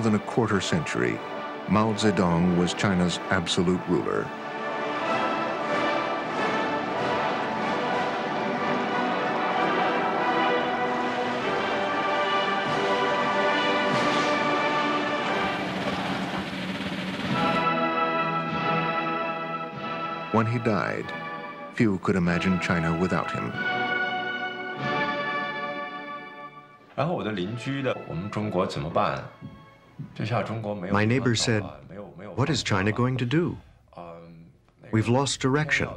more than a quarter century, Mao Zedong was China's absolute ruler. When he died, few could imagine China without him. My neighbor said, What is China going to do? We've lost direction.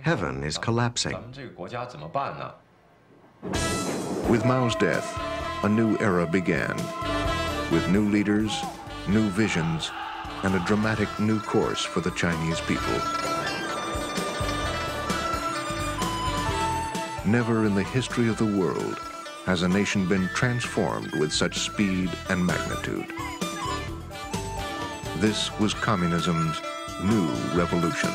Heaven is collapsing. With Mao's death, a new era began, with new leaders, new visions, and a dramatic new course for the Chinese people. Never in the history of the world has a nation been transformed with such speed and magnitude. This was communism's new revolution.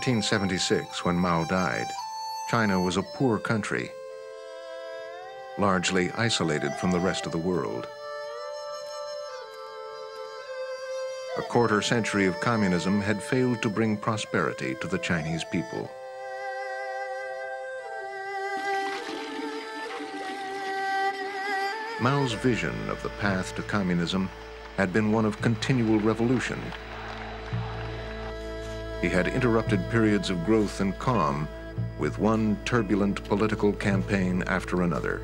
1976, when Mao died, China was a poor country, largely isolated from the rest of the world. A quarter century of communism had failed to bring prosperity to the Chinese people. Mao's vision of the path to communism had been one of continual revolution he had interrupted periods of growth and calm with one turbulent political campaign after another.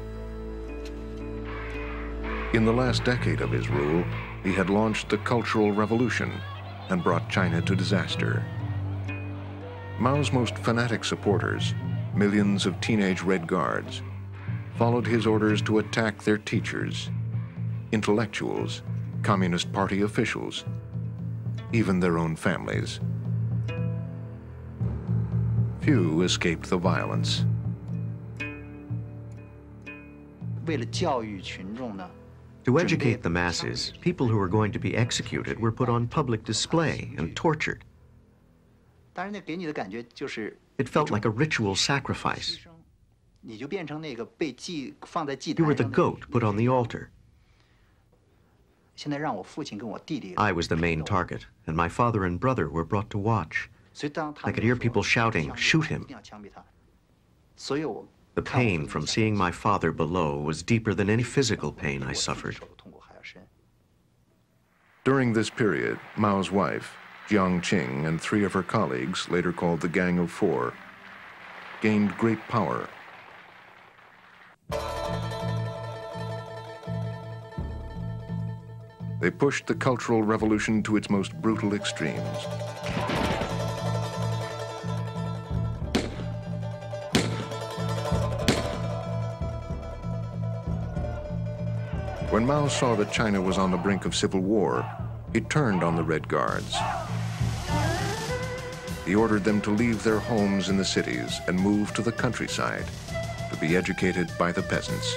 In the last decade of his rule, he had launched the Cultural Revolution and brought China to disaster. Mao's most fanatic supporters, millions of teenage Red Guards, followed his orders to attack their teachers, intellectuals, Communist Party officials, even their own families few escaped the violence. To educate the masses, people who were going to be executed were put on public display and tortured. It felt like a ritual sacrifice. You were the goat put on the altar. I was the main target, and my father and brother were brought to watch. I could hear people shouting, shoot him. The pain from seeing my father below was deeper than any physical pain I suffered. During this period, Mao's wife, Jiang Qing, and three of her colleagues, later called the Gang of Four, gained great power. They pushed the Cultural Revolution to its most brutal extremes. When Mao saw that China was on the brink of civil war, he turned on the Red Guards. He ordered them to leave their homes in the cities and move to the countryside to be educated by the peasants.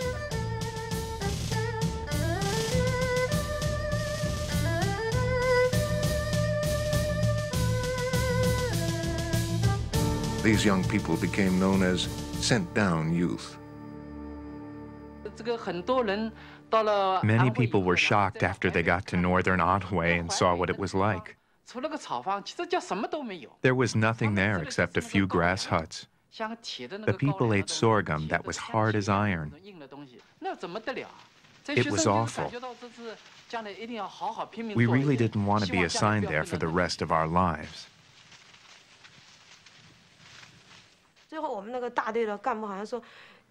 These young people became known as sent down youth. Many people were shocked after they got to northern Anhui and saw what it was like. There was nothing there except a few grass huts. The people ate sorghum that was hard as iron. It was awful. We really didn't want to be assigned there for the rest of our lives.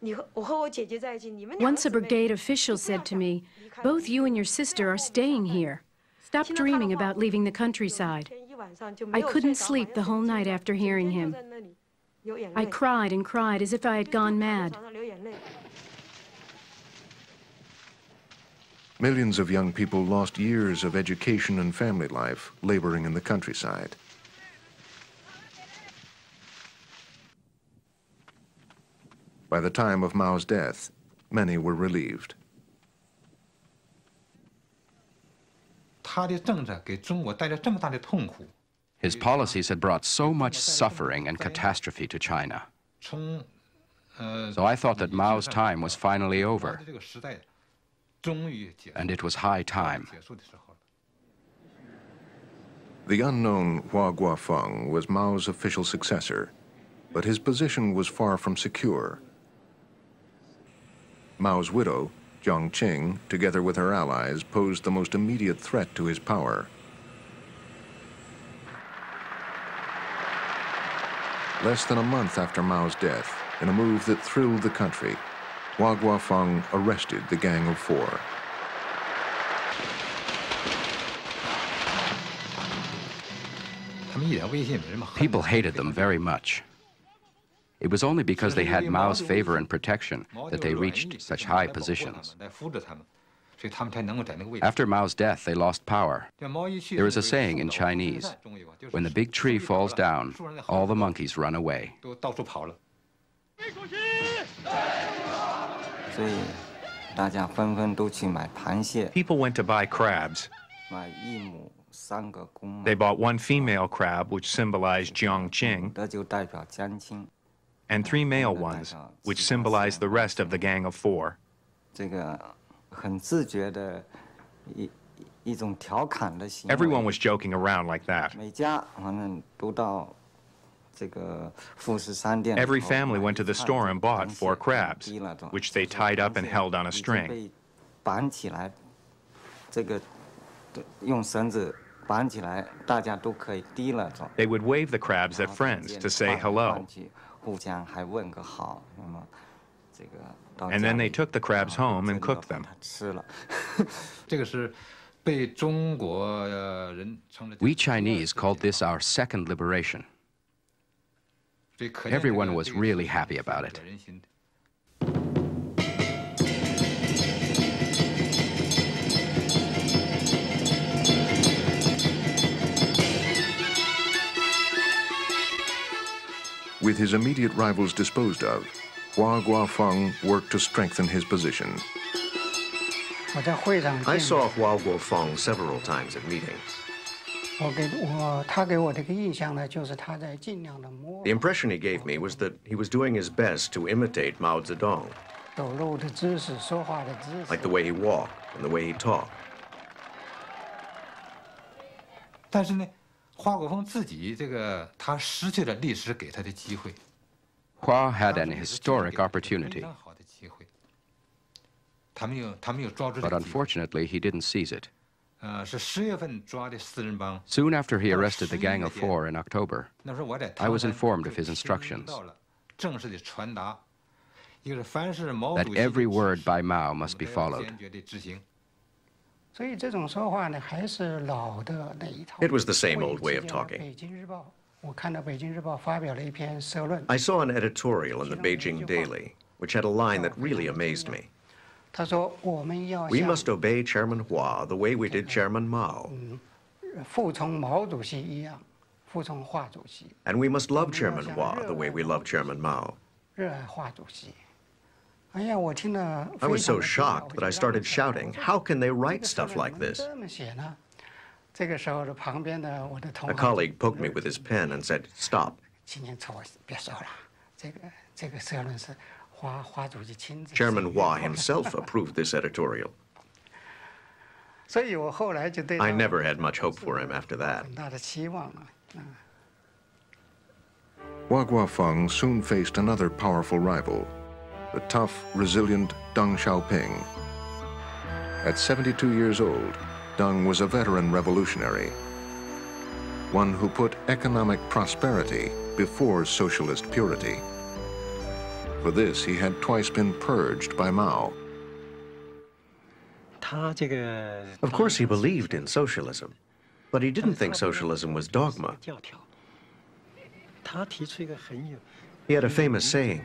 Once a brigade official said to me, Both you and your sister are staying here. Stop dreaming about leaving the countryside. I couldn't sleep the whole night after hearing him. I cried and cried as if I had gone mad. Millions of young people lost years of education and family life laboring in the countryside. By the time of Mao's death, many were relieved. His policies had brought so much suffering and catastrophe to China. So I thought that Mao's time was finally over, and it was high time. The unknown Hua Guofeng was Mao's official successor, but his position was far from secure. Mao's widow, Jiang Qing, together with her allies, posed the most immediate threat to his power. Less than a month after Mao's death, in a move that thrilled the country, Hua Guofeng arrested the Gang of Four. People hated them very much. It was only because they had Mao's favor and protection that they reached such high positions. After Mao's death, they lost power. There is a saying in Chinese when the big tree falls down, all the monkeys run away. People went to buy crabs. They bought one female crab, which symbolized Jiang Qing, and three male ones, which symbolize the rest of the Gang of Four. Everyone was joking around like that. Every family went to the store and bought four crabs, which they tied up and held on a string. They would wave the crabs at friends to say hello. And then they took the crabs home and cooked them. We Chinese called this our second liberation. Everyone was really happy about it. With his immediate rivals disposed of, Hua Guofeng worked to strengthen his position. I saw Hua Guofeng several times at meetings. The impression he gave me was that he was doing his best to imitate Mao Zedong, like the way he walked and the way he talked. 但是呢，华国锋自己这个他失去了历史给他的机会。Hua had an historic opportunity. But unfortunately, he didn't seize it. Soon after he arrested the Gang of Four in October, I was informed of his instructions that every word by Mao must be followed. It was the same old way of talking. I saw an editorial in the Beijing Daily, which had a line that really amazed me. We must obey Chairman Hua the way we did Chairman Mao. And we must love Chairman Hua the way we love Chairman Mao. Oh, I was so shocked that I started shouting, How can they write stuff like this? A colleague poked me with his pen and said, Stop. Chairman Hua himself approved this editorial. I never had much hope for him after that. Hua Guofeng soon faced another powerful rival, the tough, resilient Deng Xiaoping. At 72 years old, Deng was a veteran revolutionary, one who put economic prosperity before socialist purity. For this, he had twice been purged by Mao. Of course, he believed in socialism, but he didn't think socialism was dogma. He had a famous saying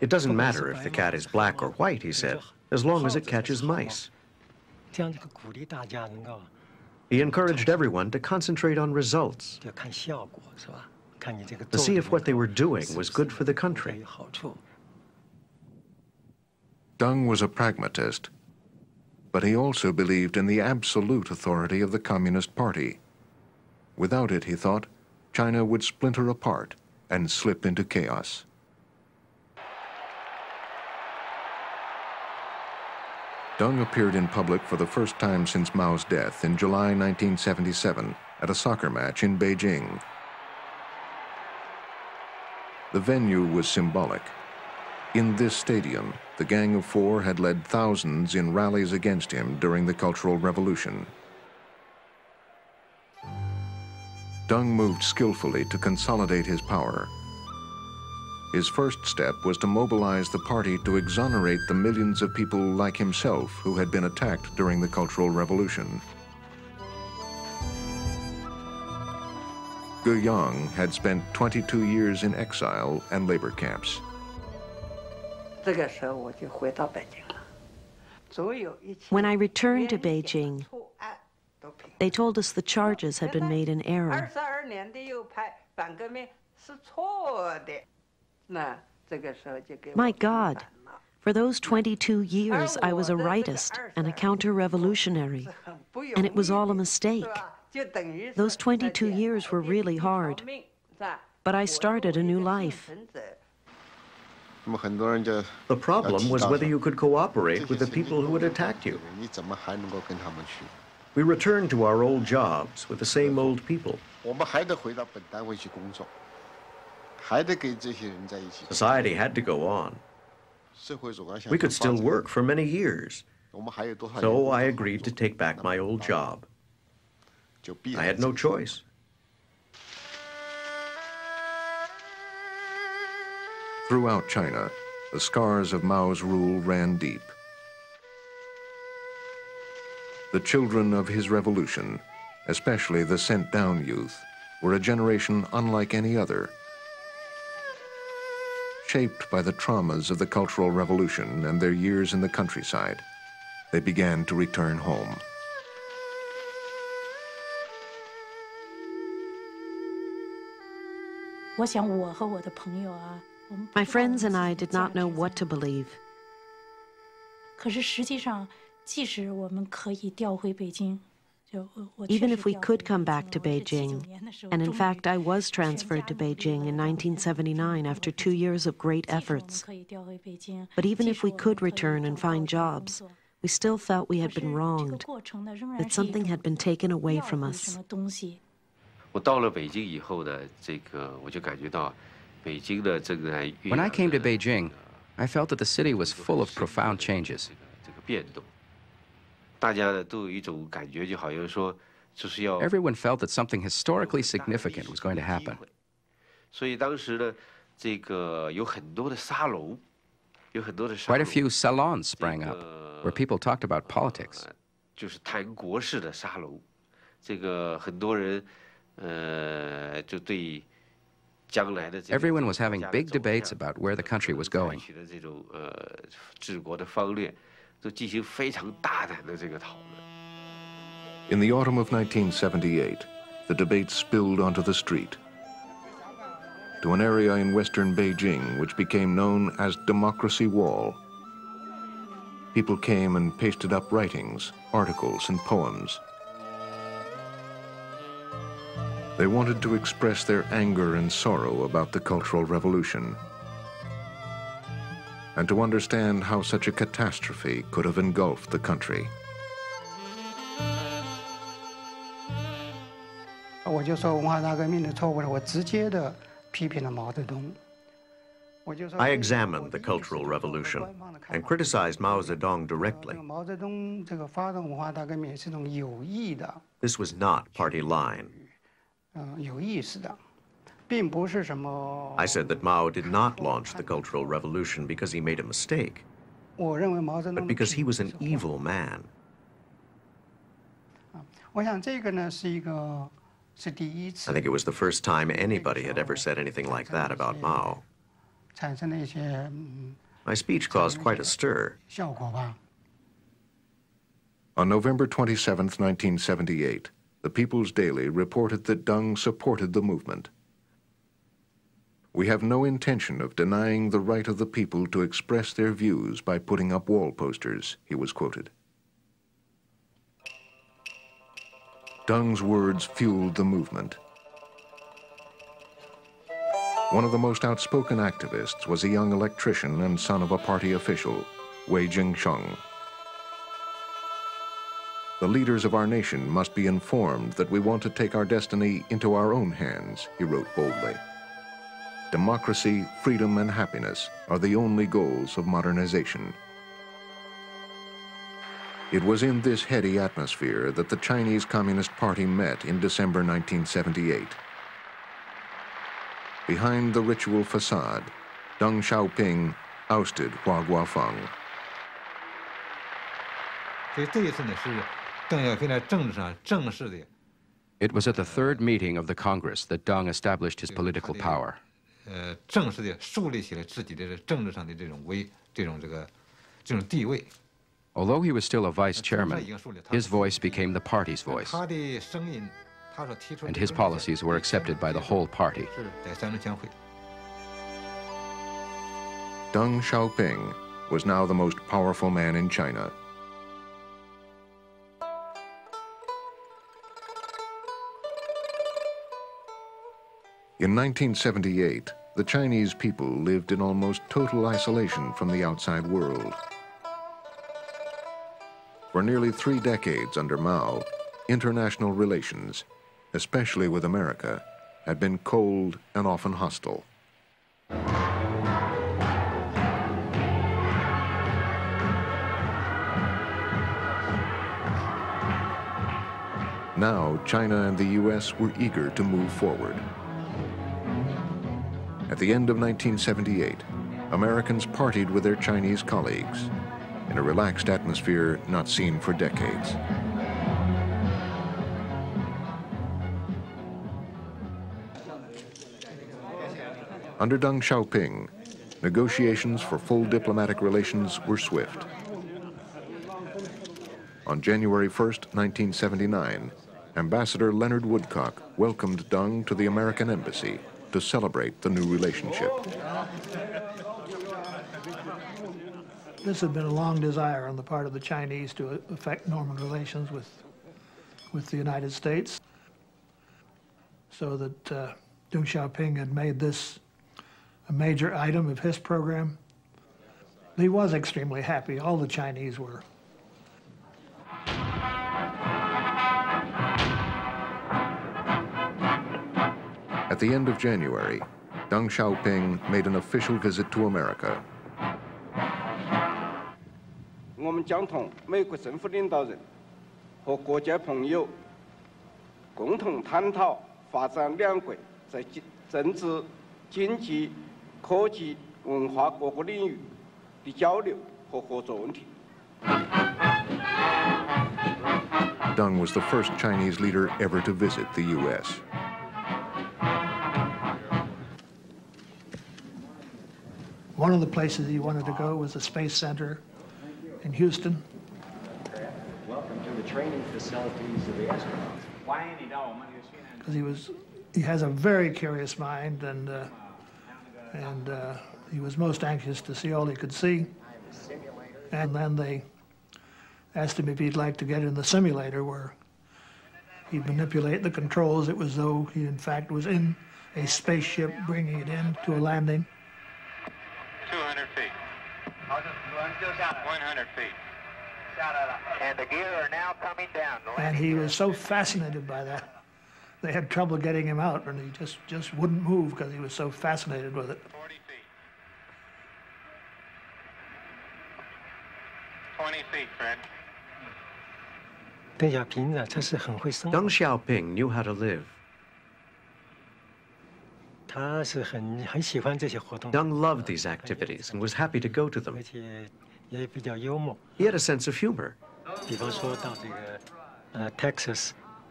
It doesn't matter if the cat is black or white, he said, as long as it catches mice. He encouraged everyone to concentrate on results, to see if what they were doing was good for the country. Deng was a pragmatist, but he also believed in the absolute authority of the Communist Party. Without it, he thought, China would splinter apart and slip into chaos. Deng appeared in public for the first time since Mao's death in July 1977 at a soccer match in Beijing. The venue was symbolic. In this stadium, the Gang of Four had led thousands in rallies against him during the Cultural Revolution. Deng moved skillfully to consolidate his power. His first step was to mobilize the party to exonerate the millions of people like himself who had been attacked during the Cultural Revolution. Ge Yang had spent 22 years in exile and labor camps. When I returned to Beijing, they told us the charges had been made in error. My God, for those 22 years I was a rightist and a counter-revolutionary, and it was all a mistake. Those 22 years were really hard, but I started a new life. The problem was whether you could cooperate with the people who had attacked you. We returned to our old jobs with the same old people. Society had to go on. We could still work for many years. So I agreed to take back my old job. I had no choice. Throughout China, the scars of Mao's rule ran deep. The children of his revolution, especially the sent down youth, were a generation unlike any other. Shaped by the traumas of the Cultural Revolution and their years in the countryside, they began to return home. My friends and I did not know what to believe. Uh, Even if we could come back to Beijing, and in fact I was transferred to Beijing in 1979 after two years of great efforts, but even if we could return and find jobs, we still felt we had been wronged, that something had been taken away from us. When I came to Beijing, I felt that the city was full of profound changes. Everyone felt that something historically significant was going to happen. Quite a few salons sprang up where people talked about politics. Everyone was having big debates about where the country was going. In the autumn of 1978, the debate spilled onto the street to an area in western Beijing which became known as Democracy Wall. People came and pasted up writings, articles, and poems. They wanted to express their anger and sorrow about the Cultural Revolution and to understand how such a catastrophe could have engulfed the country. I examined the Cultural Revolution and criticized Mao Zedong directly. This was not party line. Uh, I said that Mao did not launch the Cultural Revolution because he made a mistake, but because he was an evil man. I think it was the first time anybody had ever said anything like that about Mao. My speech caused quite a stir. On November 27, 1978, the People's Daily reported that Deng supported the movement. We have no intention of denying the right of the people to express their views by putting up wall posters, he was quoted. Deng's words fueled the movement. One of the most outspoken activists was a young electrician and son of a party official, Wei Jingsheng. The leaders of our nation must be informed that we want to take our destiny into our own hands, he wrote boldly. Democracy, freedom, and happiness are the only goals of modernization. It was in this heady atmosphere that the Chinese Communist Party met in December 1978. Behind the ritual facade, Deng Xiaoping ousted Hua Guofeng. It was at the third meeting of the Congress that Deng established his political power. Although he was still a vice chairman, his voice became the party's voice. And his policies were accepted by the whole party. Deng Xiaoping was now the most powerful man in China. In 1978, the Chinese people lived in almost total isolation from the outside world. For nearly three decades under Mao, international relations, especially with America, had been cold and often hostile. Now, China and the U.S. were eager to move forward. At the end of 1978, Americans partied with their Chinese colleagues in a relaxed atmosphere not seen for decades. Under Deng Xiaoping, negotiations for full diplomatic relations were swift. On January 1, 1979, Ambassador Leonard Woodcock welcomed Deng to the American Embassy to celebrate the new relationship. This had been a long desire on the part of the Chinese to affect normal relations with, with the United States, so that uh, Deng Xiaoping had made this a major item of his program. He was extremely happy. All the Chinese were. At the end of January, Deng Xiaoping made an official visit to America. Deng was the first Chinese leader ever to visit the U.S. One of the places he wanted to go was the Space Center in Houston. Welcome to the training facilities of the astronauts. Because he was, he has a very curious mind, and uh, and uh, he was most anxious to see all he could see. And then they asked him if he'd like to get in the simulator where he'd manipulate the controls. It was though he, in fact, was in a spaceship bringing it in to a landing. 200 feet. 100 feet. And the gear are now coming down. And he was so fascinated by that. They had trouble getting him out, and he just, just wouldn't move because he was so fascinated with it. 40 feet. 20 feet, Fred. Deng Xiaoping knew how to live. Deng loved these activities and was happy to go to them. He had a sense of humor.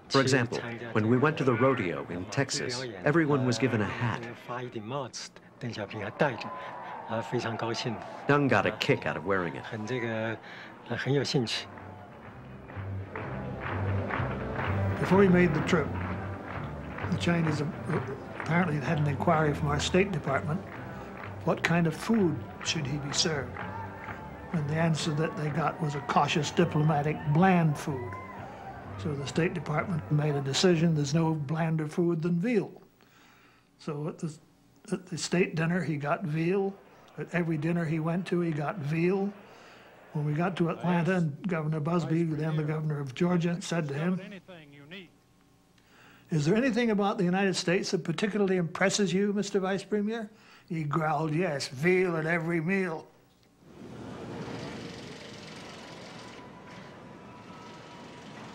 For example, when we went to the rodeo in Texas, everyone was given a hat. Deng got a kick out of wearing it. Before he made the trip, the Chinese apparently had an inquiry from our State Department, what kind of food should he be served? And the answer that they got was a cautious diplomatic bland food. So the State Department made a decision there's no blander food than veal. So at the, at the state dinner, he got veal. At every dinner he went to, he got veal. When we got to Atlanta, and Governor Busbee, then the governor of Georgia, said to him, Is there anything about the United States that particularly impresses you, Mr. Vice Premier? He growled, Yes, veal at every meal.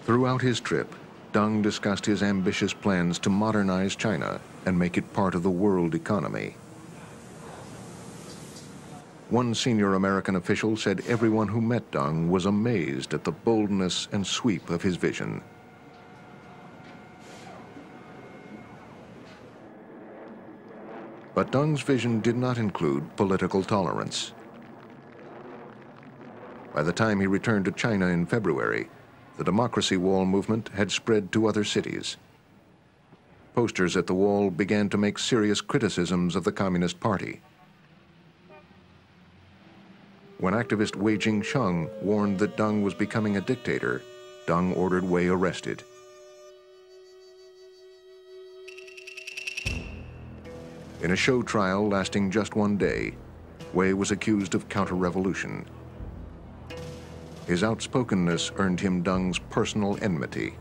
Throughout his trip, Deng discussed his ambitious plans to modernize China and make it part of the world economy. One senior American official said everyone who met Deng was amazed at the boldness and sweep of his vision. But Deng's vision did not include political tolerance. By the time he returned to China in February, the Democracy Wall movement had spread to other cities. Posters at the wall began to make serious criticisms of the Communist Party. When activist Wei Jingsheng warned that Deng was becoming a dictator, Deng ordered Wei arrested. In a show trial lasting just one day, Wei was accused of counter-revolution. His outspokenness earned him Deng's personal enmity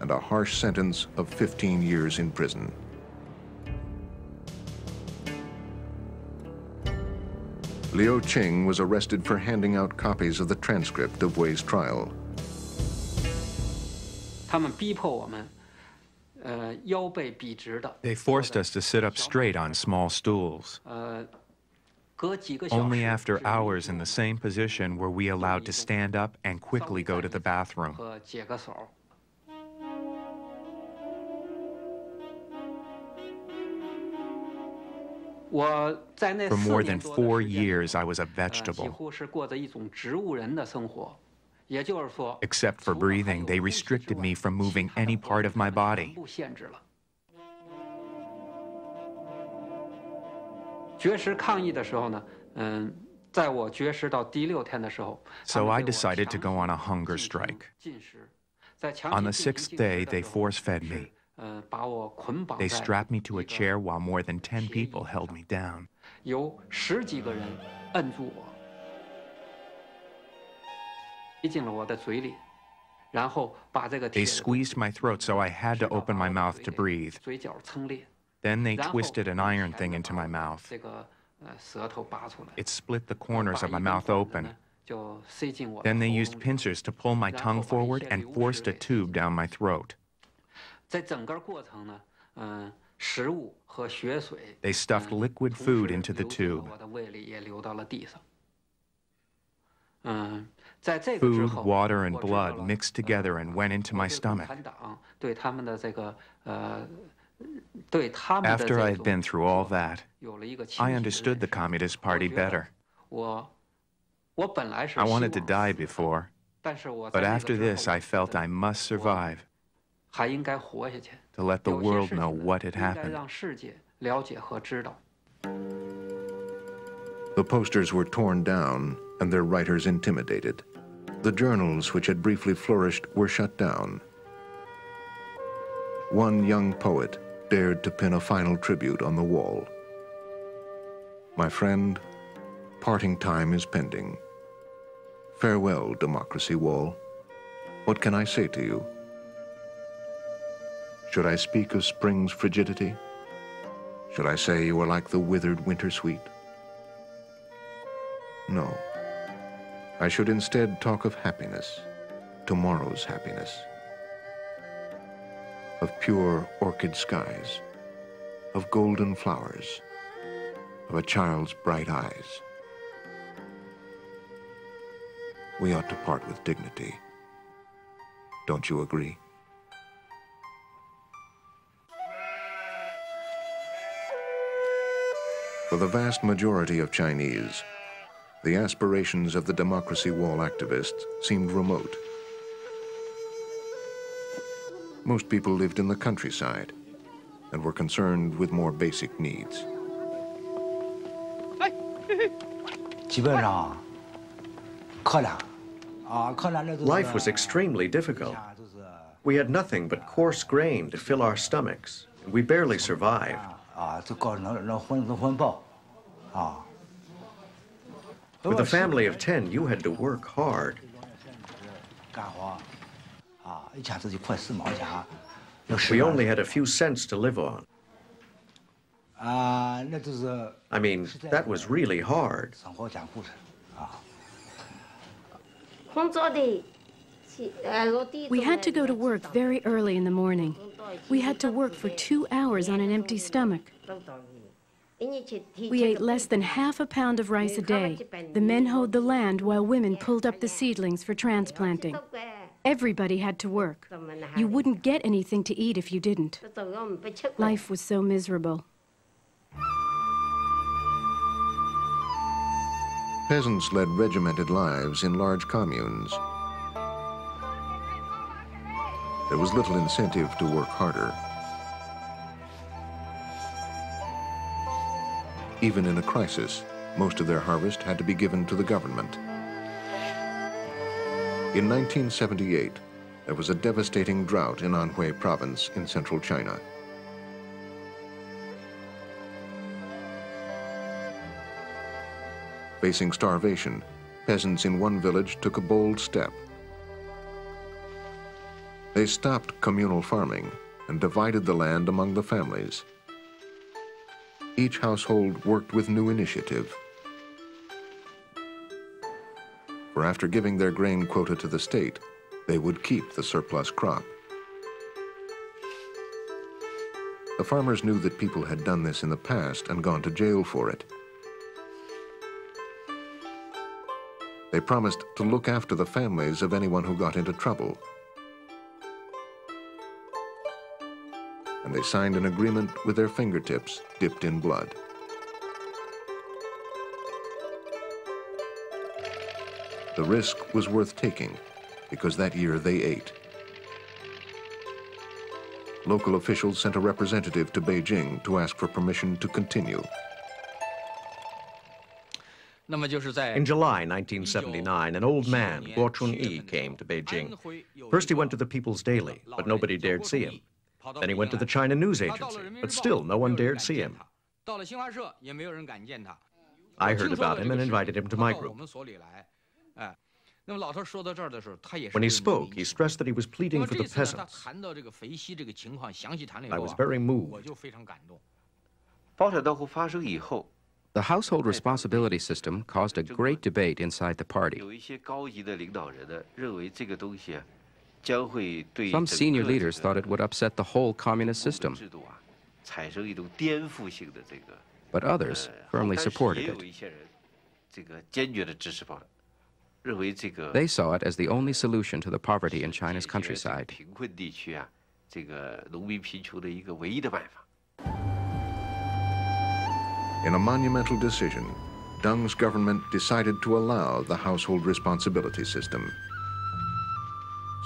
and a harsh sentence of 15 years in prison. Liu Qing was arrested for handing out copies of the transcript of Wei's trial. They forced us to sit up straight on small stools. Only after hours in the same position were we allowed to stand up and quickly go to the bathroom. For more than four years, I was a vegetable. Except for breathing, they restricted me from moving any part of my body. So I decided to go on a hunger strike. On the sixth day, they force fed me. They strapped me to a chair while more than 10 people held me down. They squeezed my throat so I had to open my mouth to breathe. Then they twisted an iron thing into my mouth. It split the corners of my mouth open. Then they used pincers to pull my tongue forward and forced a tube down my throat. They stuffed liquid food into the tube. Uh, Food, water, and blood mixed together and went into my stomach. After I had been through all that, I understood the Communist Party better. I wanted to die before, but after this I felt I must survive to let the world know what had happened. The posters were torn down and their writers intimidated. The journals which had briefly flourished were shut down. One young poet dared to pin a final tribute on the wall. My friend, parting time is pending. Farewell, Democracy Wall. What can I say to you? Should I speak of spring's frigidity? Should I say you are like the withered winter sweet? No. I should instead talk of happiness, tomorrow's happiness, of pure orchid skies, of golden flowers, of a child's bright eyes. We ought to part with dignity. Don't you agree? For the vast majority of Chinese, the aspirations of the Democracy Wall activists seemed remote. Most people lived in the countryside and were concerned with more basic needs. Life was extremely difficult. We had nothing but coarse grain to fill our stomachs, and we barely survived. With a family of 10, you had to work hard. Ah, we only had a few cents to live on. I mean, that was really hard. We had to go to work very early in the morning. We had to work for two hours on an empty stomach. We ate less than half a pound of rice a day. The men hoed the land while women pulled up the seedlings for transplanting. Everybody had to work. You wouldn't get anything to eat if you didn't. Life was so miserable. Peasants led regimented lives in large communes. There was little incentive to work harder. Even in a crisis, most of their harvest had to be given to the government. In 1978, there was a devastating drought in Anhui province in central China. Facing starvation, peasants in one village took a bold step. They stopped communal farming and divided the land among the families each household worked with new initiative. For after giving their grain quota to the state, they would keep the surplus crop. The farmers knew that people had done this in the past and gone to jail for it. They promised to look after the families of anyone who got into trouble. And they signed an agreement with their fingertips dipped in blood. The risk was worth taking because that year they ate. Local officials sent a representative to Beijing to ask for permission to continue. In July 1979, an old man, Guo Chun-yi, came to Beijing. First he went to the People's Daily, but nobody dared see him. Then he went to the China News Agency, but still no one dared see him. I heard about him and invited him to my group. When he spoke, he stressed that he was pleading for the peasants. I was very moved. The household responsibility system caused a great debate inside the party. Some senior leaders thought it would upset the whole communist system. But others firmly supported it. They saw it as the only solution to the poverty in China's countryside. In a monumental decision, Deng's government decided to allow the household responsibility system.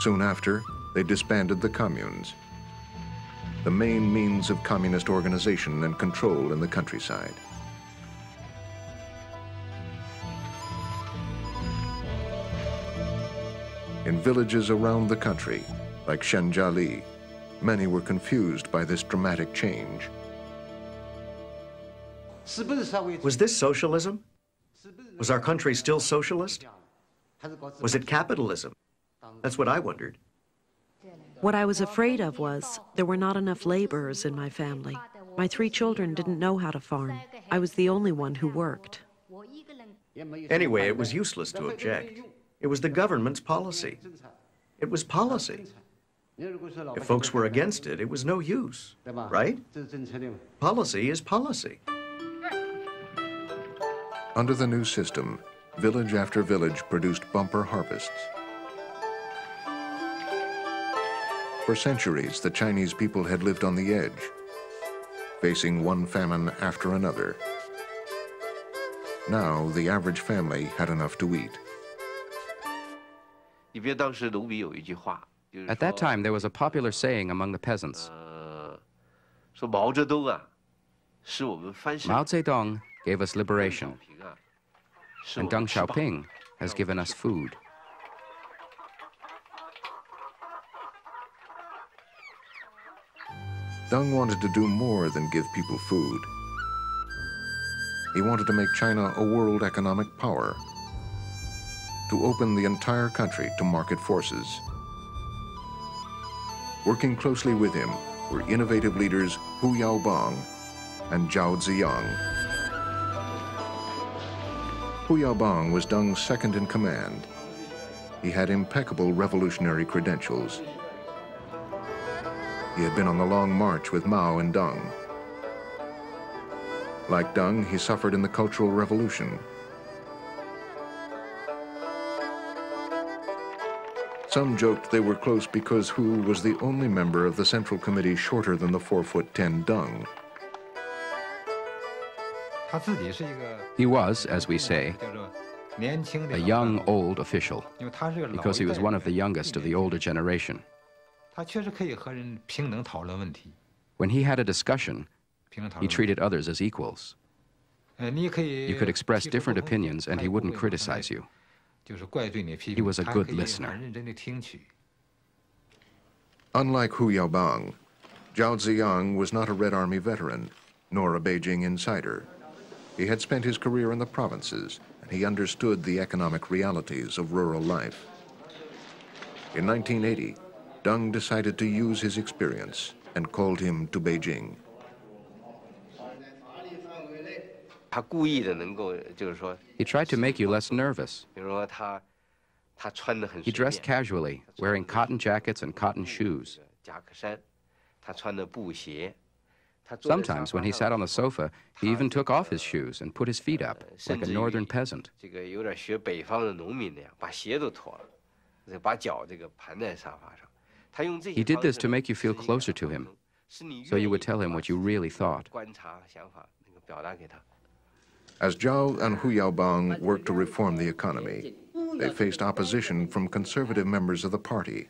Soon after, they disbanded the communes, the main means of communist organization and control in the countryside. In villages around the country, like Shenjiali, many were confused by this dramatic change. Was this socialism? Was our country still socialist? Was it capitalism? That's what I wondered. What I was afraid of was there were not enough laborers in my family. My three children didn't know how to farm. I was the only one who worked. Anyway, it was useless to object. It was the government's policy. It was policy. If folks were against it, it was no use, right? Policy is policy. Under the new system, village after village produced bumper harvests. For centuries, the Chinese people had lived on the edge, facing one famine after another. Now, the average family had enough to eat. At that time, there was a popular saying among the peasants. Mao Zedong gave us liberation, and Deng Xiaoping has given us food. Deng wanted to do more than give people food. He wanted to make China a world economic power, to open the entire country to market forces. Working closely with him were innovative leaders Hu Yaobang and Zhao Ziyang. Hu Yaobang was Deng's second in command. He had impeccable revolutionary credentials. He had been on the Long March with Mao and Deng. Like Deng, he suffered in the Cultural Revolution. Some joked they were close because Hu was the only member of the Central Committee shorter than the 4 foot 10 Deng. He was, as we say, a young old official because he was one of the youngest of the older generation. When he had a discussion, he treated others as equals. You could express different opinions and he wouldn't criticize you. He was a good listener. Unlike Hu Yaobang, Zhao Ziyang was not a Red Army veteran, nor a Beijing insider. He had spent his career in the provinces, and he understood the economic realities of rural life. In 1980, Deng decided to use his experience and called him to Beijing. He tried to make you less nervous. He dressed casually, wearing cotton jackets and cotton shoes. Sometimes when he sat on the sofa, he even took off his shoes and put his feet up, like a northern peasant. He did this to make you feel closer to him, so you would tell him what you really thought. As Zhao and Hu Yaobang worked to reform the economy, they faced opposition from conservative members of the party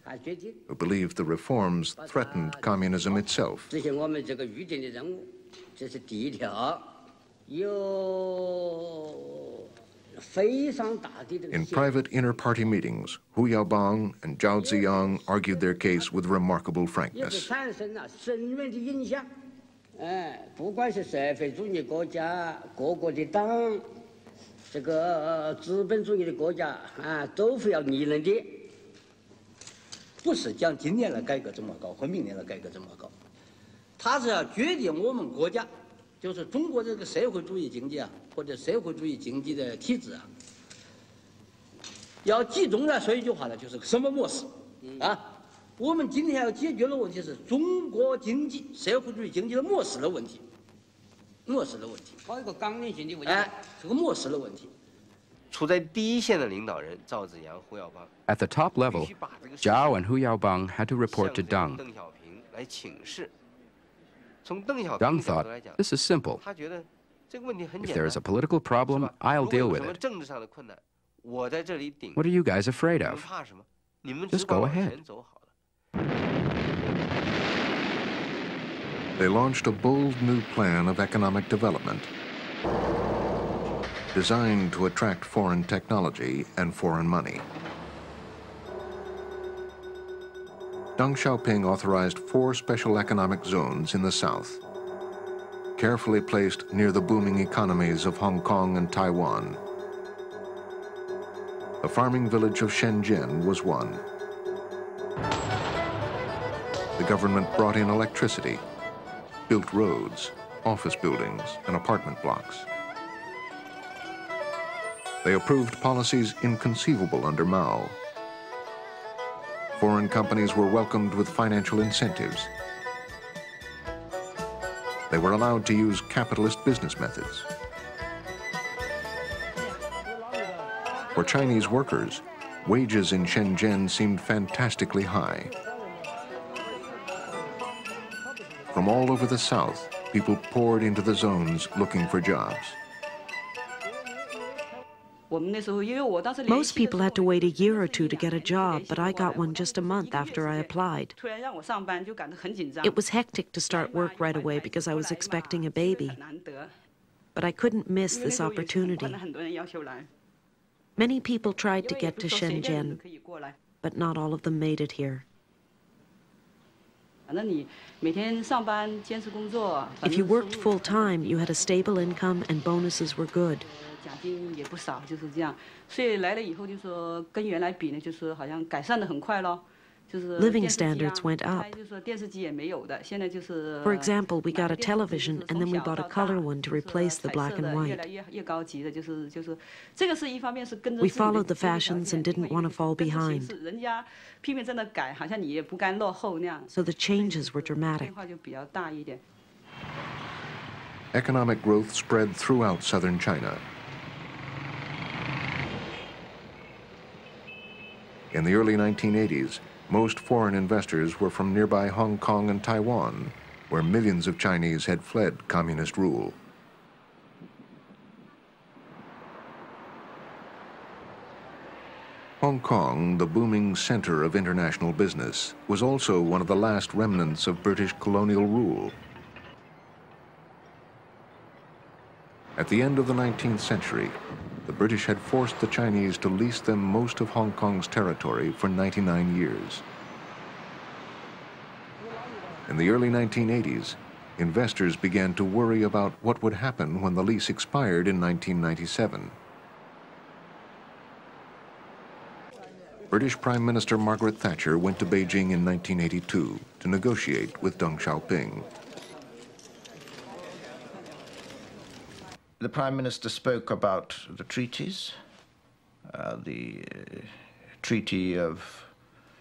who believed the reforms threatened communism itself. In private inter-party meetings, Hu Yaobang and Zhao Ziyang argued their case with remarkable frankness. 哎，不管是社会主义国家，各个的党，这个资本主义的国家啊，都会要利润的，不是讲今年的改革这么高，和明年的改革这么高，它是要决定我们国家，就是中国这个社会主义经济啊，或者社会主义经济的体制啊，要集中来说一句话呢，就是什么模式啊？我们今天要解决的问题是中国经济社会主义经济的模式的问题，模式的问题，搞一个纲领性的问题。哎，这个模式的问题。处在第一线的领导人赵紫阳、胡耀邦。At the top level, Zhao and Hu Yaobang had to report to Deng. Deng thought, this is simple. If there is a political problem, I'll deal with it. What are you guys afraid of? Just go ahead. They launched a bold new plan of economic development designed to attract foreign technology and foreign money. Deng Xiaoping authorized four special economic zones in the south, carefully placed near the booming economies of Hong Kong and Taiwan. The farming village of Shenzhen was one the government brought in electricity, built roads, office buildings, and apartment blocks. They approved policies inconceivable under Mao. Foreign companies were welcomed with financial incentives. They were allowed to use capitalist business methods. For Chinese workers, wages in Shenzhen seemed fantastically high. From all over the south, people poured into the zones looking for jobs. Most people had to wait a year or two to get a job, but I got one just a month after I applied. It was hectic to start work right away because I was expecting a baby. But I couldn't miss this opportunity. Many people tried to get to Shenzhen, but not all of them made it here. If you worked full time, you had a stable income and bonuses were good. Living standards went up. For example, we got a television and then we bought a color one to replace the black and white. We followed the fashions and didn't want to fall behind. So the changes were dramatic. Economic growth spread throughout southern China. In the early 1980s, most foreign investors were from nearby Hong Kong and Taiwan, where millions of Chinese had fled communist rule. Hong Kong, the booming center of international business, was also one of the last remnants of British colonial rule. At the end of the 19th century, the British had forced the Chinese to lease them most of Hong Kong's territory for 99 years. In the early 1980s, investors began to worry about what would happen when the lease expired in 1997. British Prime Minister Margaret Thatcher went to Beijing in 1982 to negotiate with Deng Xiaoping. The Prime Minister spoke about the treaties, uh, the uh, Treaty of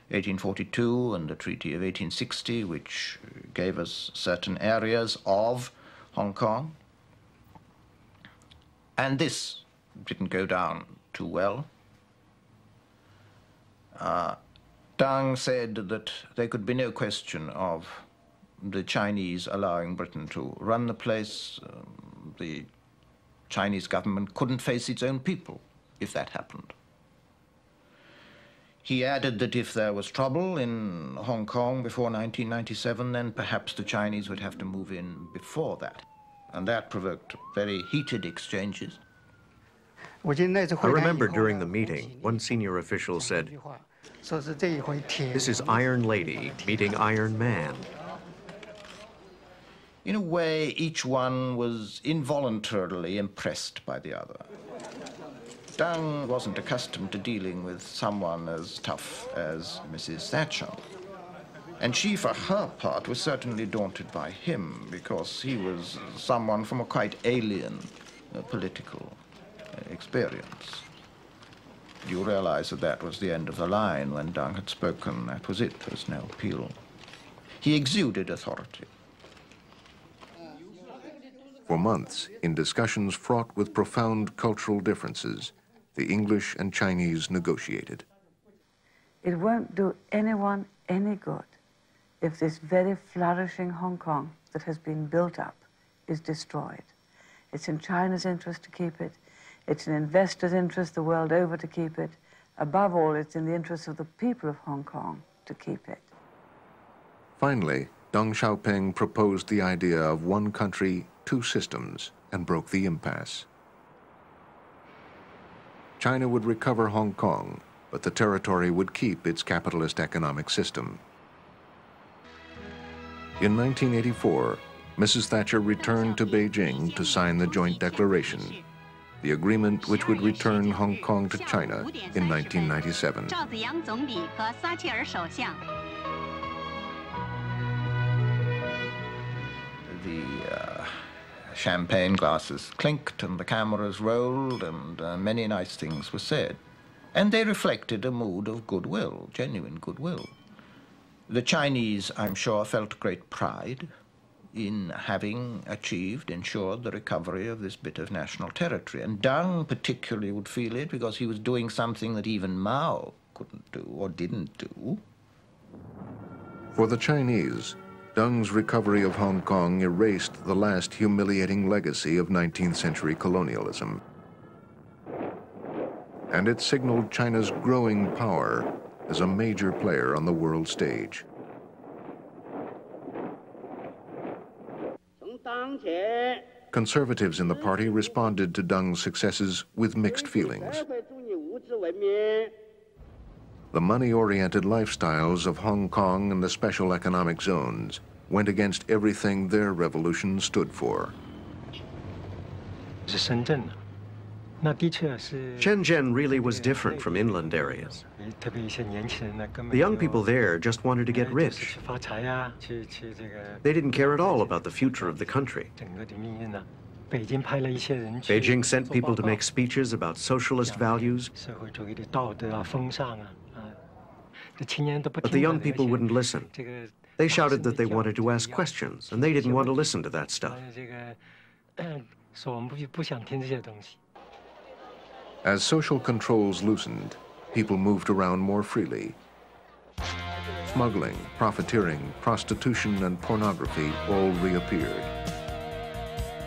1842 and the Treaty of 1860, which gave us certain areas of Hong Kong. And this didn't go down too well. Uh, said that there could be no question of the Chinese allowing Britain to run the place. Um, the Chinese government couldn't face its own people if that happened. He added that if there was trouble in Hong Kong before 1997, then perhaps the Chinese would have to move in before that. And that provoked very heated exchanges. I remember during the meeting, one senior official said, This is Iron Lady meeting Iron Man in a way, each one was involuntarily impressed by the other. Deng wasn't accustomed to dealing with someone as tough as Mrs. Thatcher. And she, for her part, was certainly daunted by him because he was someone from a quite alien uh, political uh, experience. You realize that that was the end of the line when Deng had spoken. That was it. There was no appeal. He exuded authority. For months, in discussions fraught with profound cultural differences, the English and Chinese negotiated. It won't do anyone any good if this very flourishing Hong Kong that has been built up is destroyed. It's in China's interest to keep it. It's in investors' interest the world over to keep it. Above all, it's in the interest of the people of Hong Kong to keep it. Finally, Deng Xiaoping proposed the idea of one country, two systems and broke the impasse. China would recover Hong Kong, but the territory would keep its capitalist economic system. In 1984, Mrs. Thatcher returned to Beijing to sign the joint declaration, the agreement which would return Hong Kong to China in 1997. Champagne glasses clinked and the cameras rolled and uh, many nice things were said. And they reflected a mood of goodwill, genuine goodwill. The Chinese, I'm sure, felt great pride in having achieved, ensured the recovery of this bit of national territory. And Deng particularly would feel it because he was doing something that even Mao couldn't do or didn't do. For the Chinese, Deng's recovery of Hong Kong erased the last humiliating legacy of 19th century colonialism. And it signaled China's growing power as a major player on the world stage. Conservatives in the party responded to Deng's successes with mixed feelings. The money-oriented lifestyles of Hong Kong and the special economic zones went against everything their revolution stood for. Shenzhen really was different from inland areas. The young people there just wanted to get rich. They didn't care at all about the future of the country. Beijing sent people to make speeches about socialist values, but the young people wouldn't listen. They shouted that they wanted to ask questions, and they didn't want to listen to that stuff. As social controls loosened, people moved around more freely. Smuggling, profiteering, prostitution, and pornography all reappeared.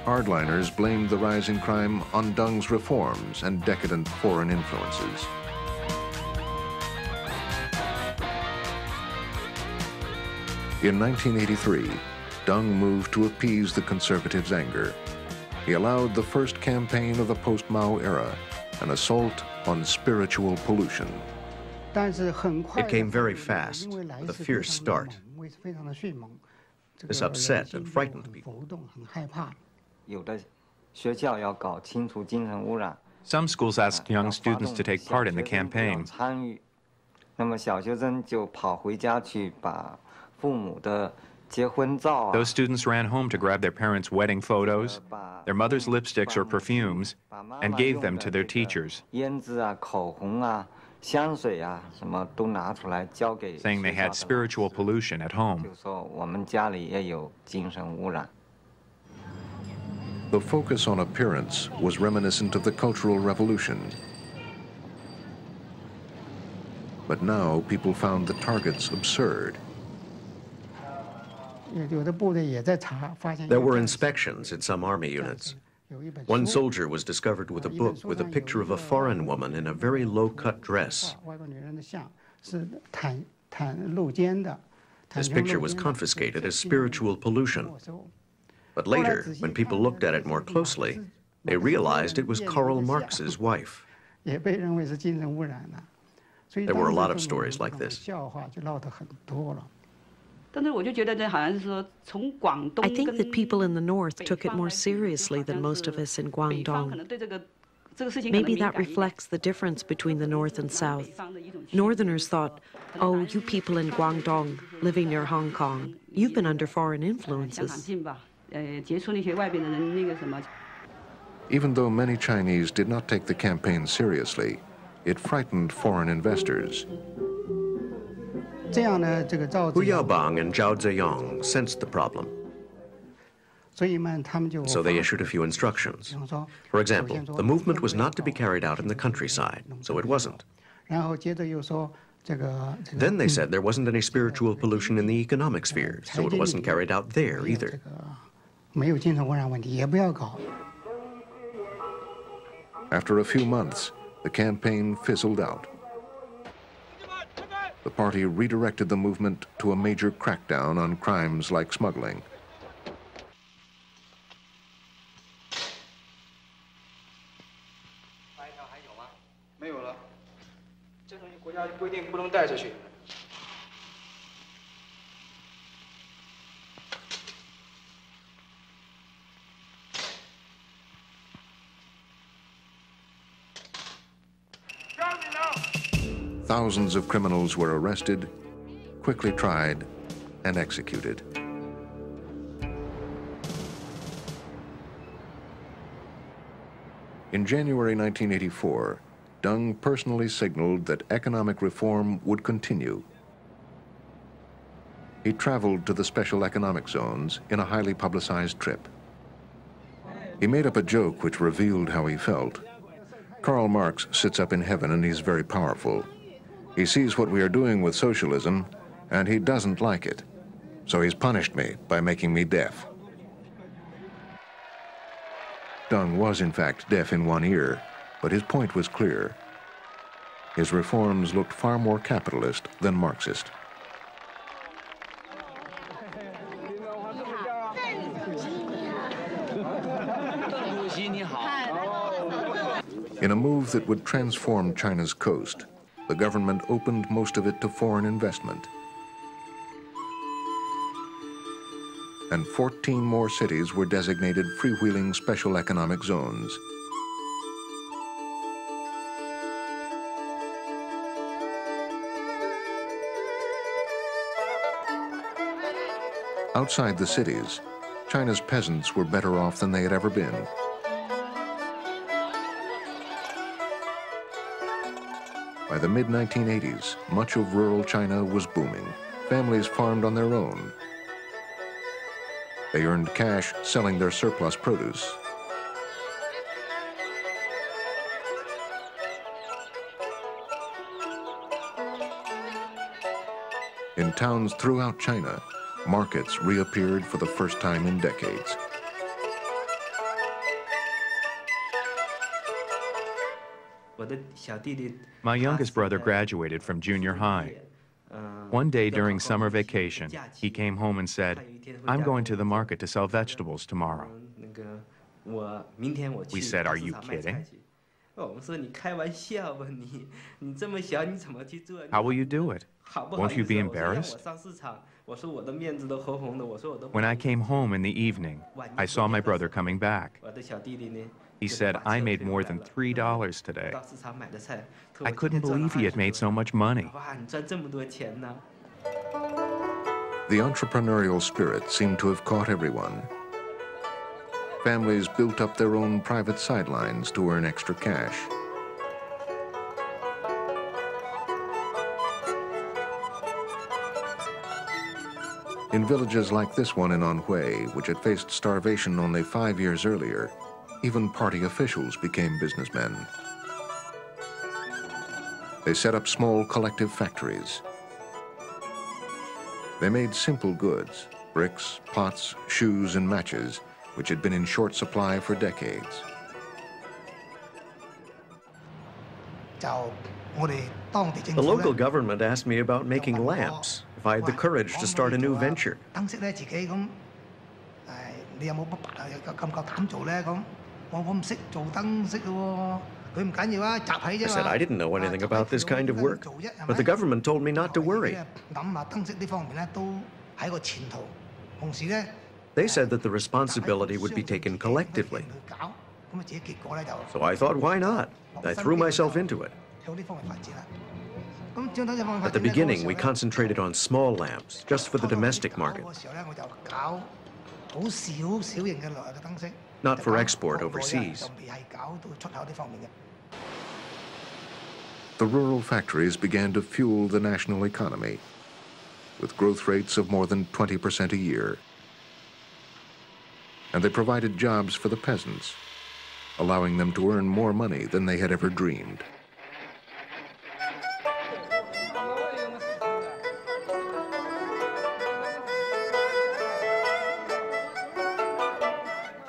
Hardliners blamed the rise in crime on Deng's reforms and decadent foreign influences. In 1983, Deng moved to appease the conservatives' anger. He allowed the first campaign of the post-Mao era an assault on spiritual pollution. It came very fast, with a fierce start. This upset and frightened people. Some schools asked young students to take part in the campaign. Those students ran home to grab their parents' wedding photos, their mother's lipsticks or perfumes, and gave them to their teachers, saying they had spiritual pollution at home. The focus on appearance was reminiscent of the Cultural Revolution. But now people found the targets absurd. There were inspections in some army units. One soldier was discovered with a book with a picture of a foreign woman in a very low-cut dress. This picture was confiscated as spiritual pollution. But later, when people looked at it more closely, they realized it was Karl Marx's wife. There were a lot of stories like this. I think that people in the north took it more seriously than most of us in Guangdong. Maybe that reflects the difference between the north and south. Northerners thought, oh, you people in Guangdong, living near Hong Kong, you've been under foreign influences. Even though many Chinese did not take the campaign seriously, it frightened foreign investors. Hu Yaobang and Zhao Ziyang sensed the problem. So they issued a few instructions. For example, the movement was not to be carried out in the countryside, so it wasn't. Then they said there wasn't any spiritual pollution in the economic sphere, so it wasn't carried out there either. After a few months, the campaign fizzled out the party redirected the movement to a major crackdown on crimes like smuggling. Thousands of criminals were arrested, quickly tried, and executed. In January 1984, Deng personally signaled that economic reform would continue. He traveled to the special economic zones in a highly publicized trip. He made up a joke which revealed how he felt. Karl Marx sits up in heaven and he's very powerful. He sees what we are doing with socialism and he doesn't like it. So he's punished me by making me deaf. Deng was in fact deaf in one ear, but his point was clear. His reforms looked far more capitalist than Marxist. In a move that would transform China's coast, the government opened most of it to foreign investment. And 14 more cities were designated freewheeling special economic zones. Outside the cities, China's peasants were better off than they had ever been. By the mid-1980s, much of rural China was booming. Families farmed on their own. They earned cash selling their surplus produce. In towns throughout China, markets reappeared for the first time in decades. My youngest brother graduated from junior high. One day during summer vacation, he came home and said, I'm going to the market to sell vegetables tomorrow. We said, Are you kidding? How will you do it? Won't you be embarrassed? When I came home in the evening, I saw my brother coming back. He said, I made more than $3 today. I couldn't believe he had made so much money. The entrepreneurial spirit seemed to have caught everyone. Families built up their own private sidelines to earn extra cash. In villages like this one in Anhui, which had faced starvation only five years earlier, even party officials became businessmen. They set up small collective factories. They made simple goods, bricks, pots, shoes, and matches, which had been in short supply for decades. The local government asked me about making lamps, if I had the courage to start a new venture. I said I didn't know anything about this kind of work, but the government told me not to worry. They said that the responsibility would be taken collectively. So I thought, why not? I threw myself into it. At the beginning, we concentrated on small lamps, just for the domestic market not for export overseas. The rural factories began to fuel the national economy with growth rates of more than 20% a year. And they provided jobs for the peasants, allowing them to earn more money than they had ever dreamed.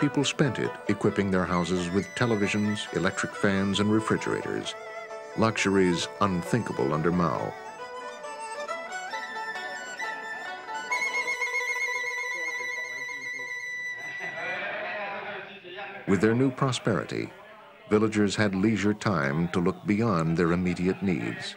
People spent it equipping their houses with televisions, electric fans, and refrigerators, luxuries unthinkable under Mao. With their new prosperity, villagers had leisure time to look beyond their immediate needs.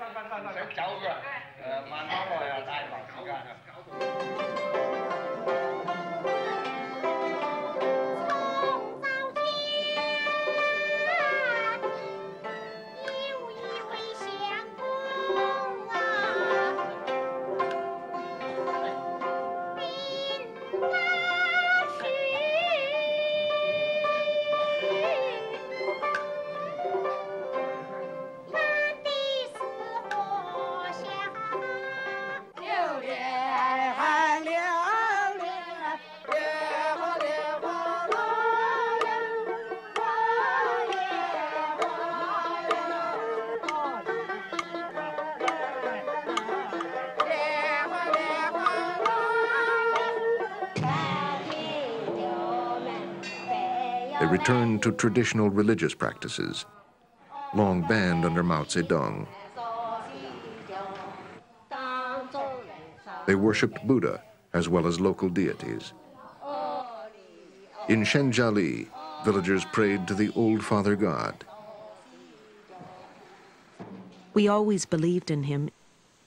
To traditional religious practices, long banned under Mao Zedong. They worshipped Buddha as well as local deities. In Shenjiali, villagers prayed to the Old Father God. We always believed in him.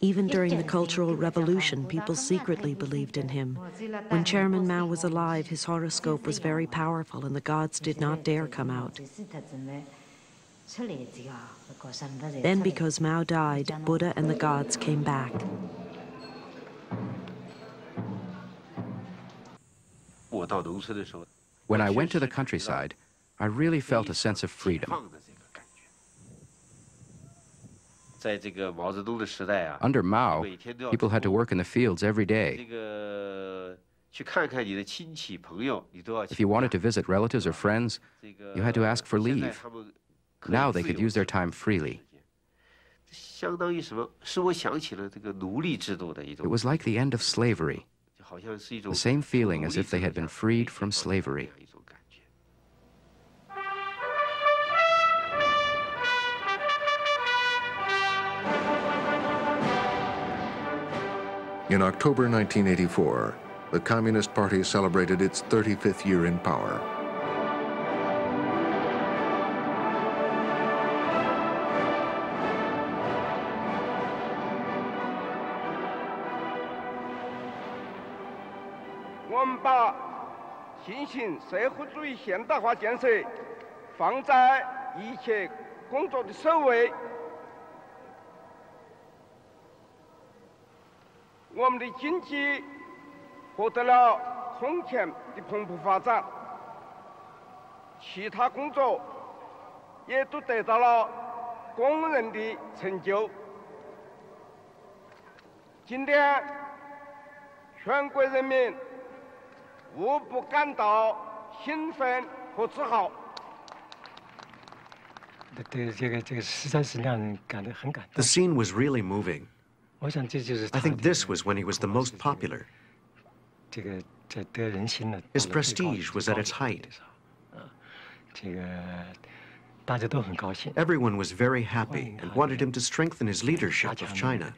Even during the Cultural Revolution, people secretly believed in him. When Chairman Mao was alive, his horoscope was very powerful and the gods did not dare come out. Then, because Mao died, Buddha and the gods came back. When I went to the countryside, I really felt a sense of freedom. Under Mao, people had to work in the fields every day. If you wanted to visit relatives or friends, you had to ask for leave. Now they could use their time freely. It was like the end of slavery, the same feeling as if they had been freed from slavery. In October 1984, the Communist Party celebrated its 35th year in power. 我们的经济获得了空前的蓬勃发展，其他工作也都得到了公认的成就。今天，全国人民无不感到兴奋和自豪。The scene was really moving. I think this was when he was the most popular. His prestige was at its height. Everyone was very happy and wanted him to strengthen his leadership of China.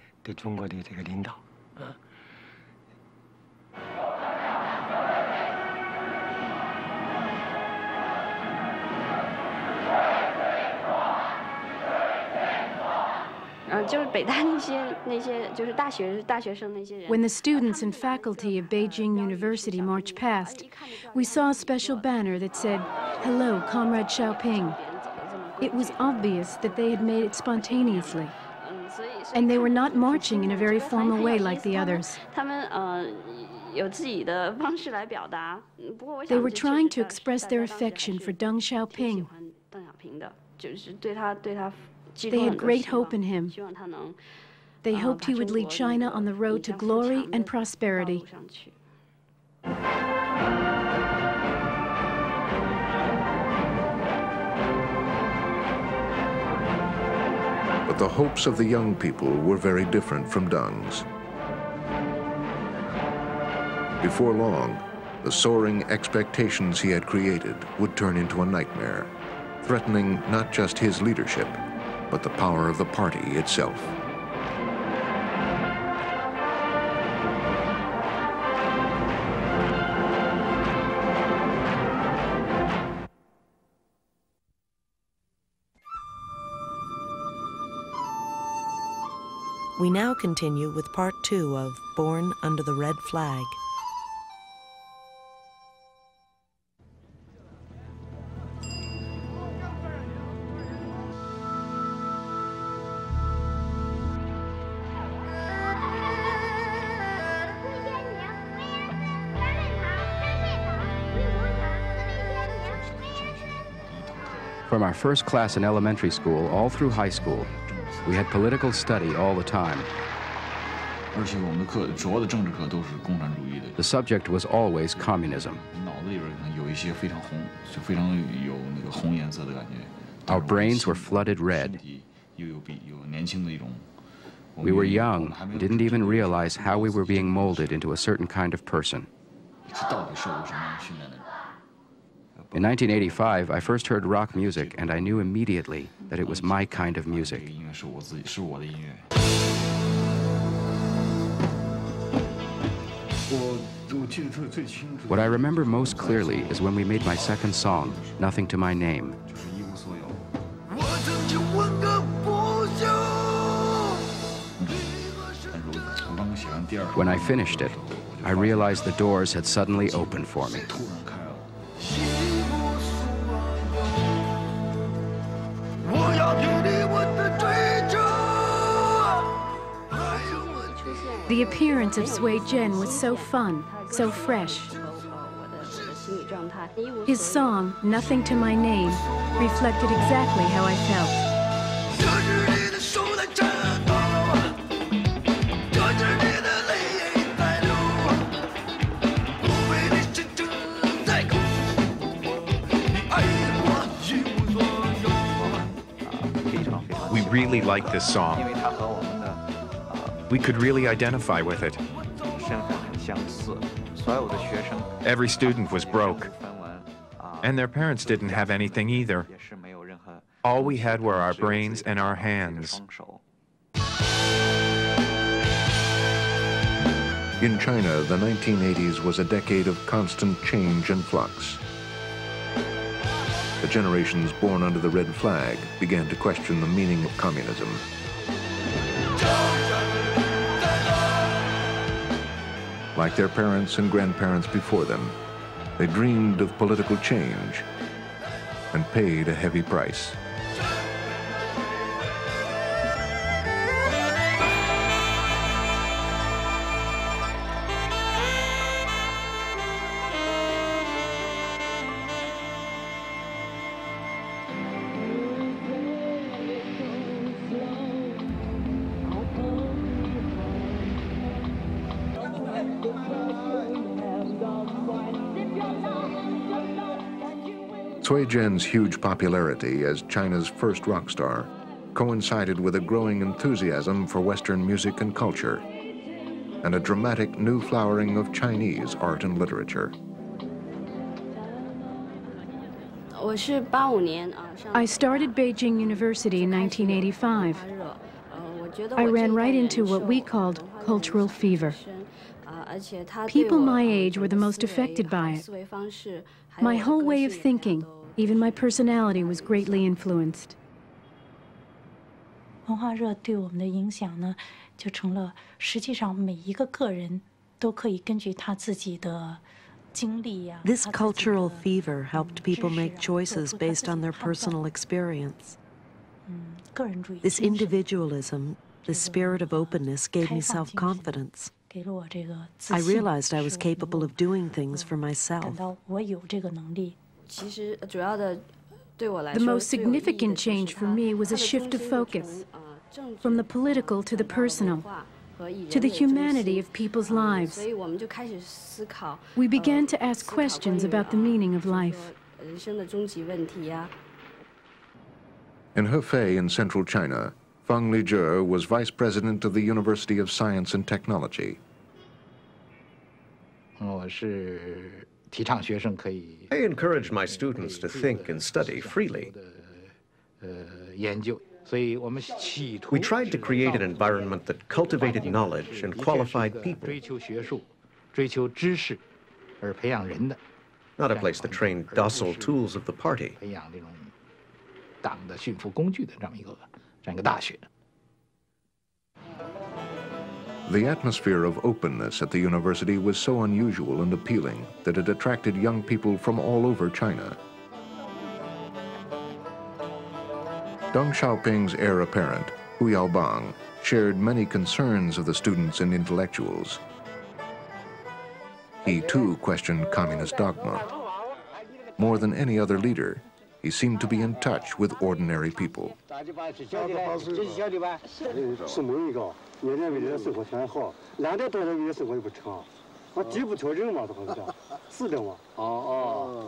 When the students and faculty of Beijing University marched past, we saw a special banner that said, Hello, Comrade Xiaoping. It was obvious that they had made it spontaneously. And they were not marching in a very formal way like the others. They were trying to express their affection for Deng Xiaoping. They had great hope in him. They hoped he would lead China on the road to glory and prosperity. But the hopes of the young people were very different from Deng's. Before long, the soaring expectations he had created would turn into a nightmare, threatening not just his leadership, but the power of the party itself. We now continue with part two of Born Under the Red Flag. Our first class in elementary school all through high school, we had political study all the time. The subject was always communism. Our brains were flooded red. We were young and didn't even realize how we were being molded into a certain kind of person. In 1985, I first heard rock music, and I knew immediately that it was my kind of music. What I remember most clearly is when we made my second song, Nothing to My Name. When I finished it, I realized the doors had suddenly opened for me. The appearance of Cui Jian was so fun, so fresh. His song, Nothing to My Name, reflected exactly how I felt. We really like this song. We could really identify with it. Every student was broke, and their parents didn't have anything either. All we had were our brains and our hands. In China, the 1980s was a decade of constant change and flux. The generations born under the red flag began to question the meaning of communism. Like their parents and grandparents before them, they dreamed of political change and paid a heavy price. Cui Jian's huge popularity as China's first rock star coincided with a growing enthusiasm for Western music and culture and a dramatic new flowering of Chinese art and literature. I started Beijing University in 1985. I ran right into what we called cultural fever. People my age were the most affected by it. My whole way of thinking, even my personality was greatly influenced. 文化热对我们的影响呢，就成了实际上每一个个人都可以根据他自己的经历呀。This cultural fever helped people make choices based on their personal experience. This individualism, this spirit of openness gave me self-confidence. I realized I was capable of doing things for myself. The most significant change for me was a shift of focus from the political to the personal, to the humanity of people's lives. We began to ask questions about the meaning of life. In Hefei in central China, Fang Lizhi was vice president of the University of Science and Technology. Oh, I encourage my students to think and study freely. We tried to create an environment that cultivated knowledge and qualified people. Not a place that trained docile tools of the party. The atmosphere of openness at the university was so unusual and appealing that it attracted young people from all over China. Deng Xiaoping's heir apparent, Hu Yaobang, shared many concerns of the students and intellectuals. He too questioned communist dogma. More than any other leader, he seemed to be in touch with ordinary people. 原来为了生活挺好，男的当然为了生活也不成。我地不调整嘛，这好像，是的嘛。哦哦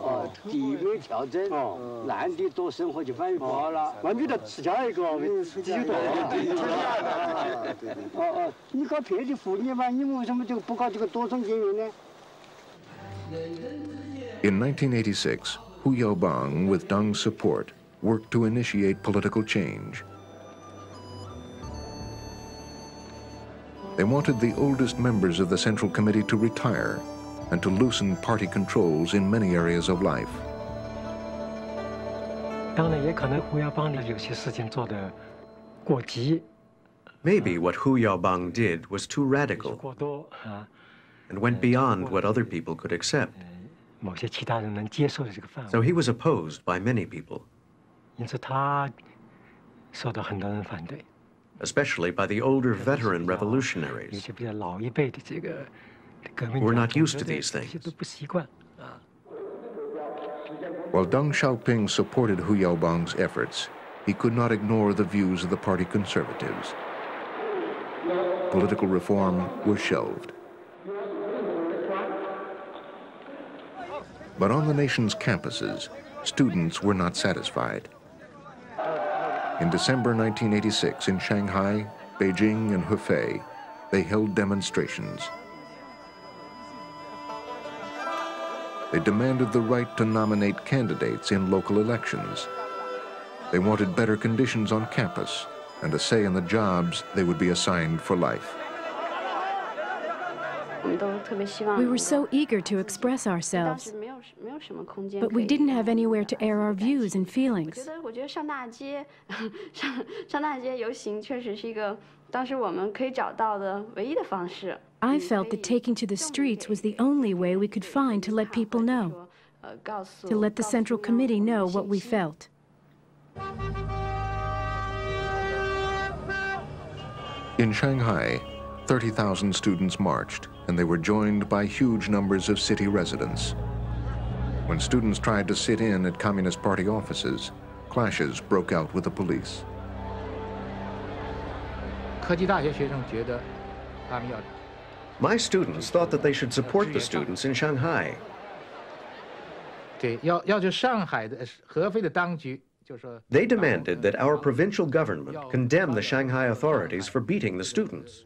哦，地没调整，哦，男的多生活就反而不好了。那女的持家一个，只有多少？哦 哦，你搞别的妇女嘛，你为什么就不搞这个多重结缘呢？In 1986, Hu Yaobang, with Deng's support, worked to initiate political change. They wanted the oldest members of the Central Committee to retire and to loosen party controls in many areas of life. Maybe what Hu Yaobang did was too radical and went beyond what other people could accept. So he was opposed by many people. Especially by the older veteran revolutionaries We're not used to these things. While Deng Xiaoping supported Hu Yaobang's efforts, he could not ignore the views of the party conservatives. Political reform was shelved. But on the nation's campuses, students were not satisfied. In December 1986 in Shanghai, Beijing, and Hefei, they held demonstrations. They demanded the right to nominate candidates in local elections. They wanted better conditions on campus and a say in the jobs they would be assigned for life. We were so eager to express ourselves, but we didn't have anywhere to air our views and feelings. I felt that taking to the streets was the only way we could find to let people know, to let the Central Committee know what we felt. In Shanghai, 30,000 students marched, and they were joined by huge numbers of city residents. When students tried to sit in at Communist Party offices, clashes broke out with the police. My students thought that they should support the students in Shanghai. They demanded that our provincial government condemn the Shanghai authorities for beating the students.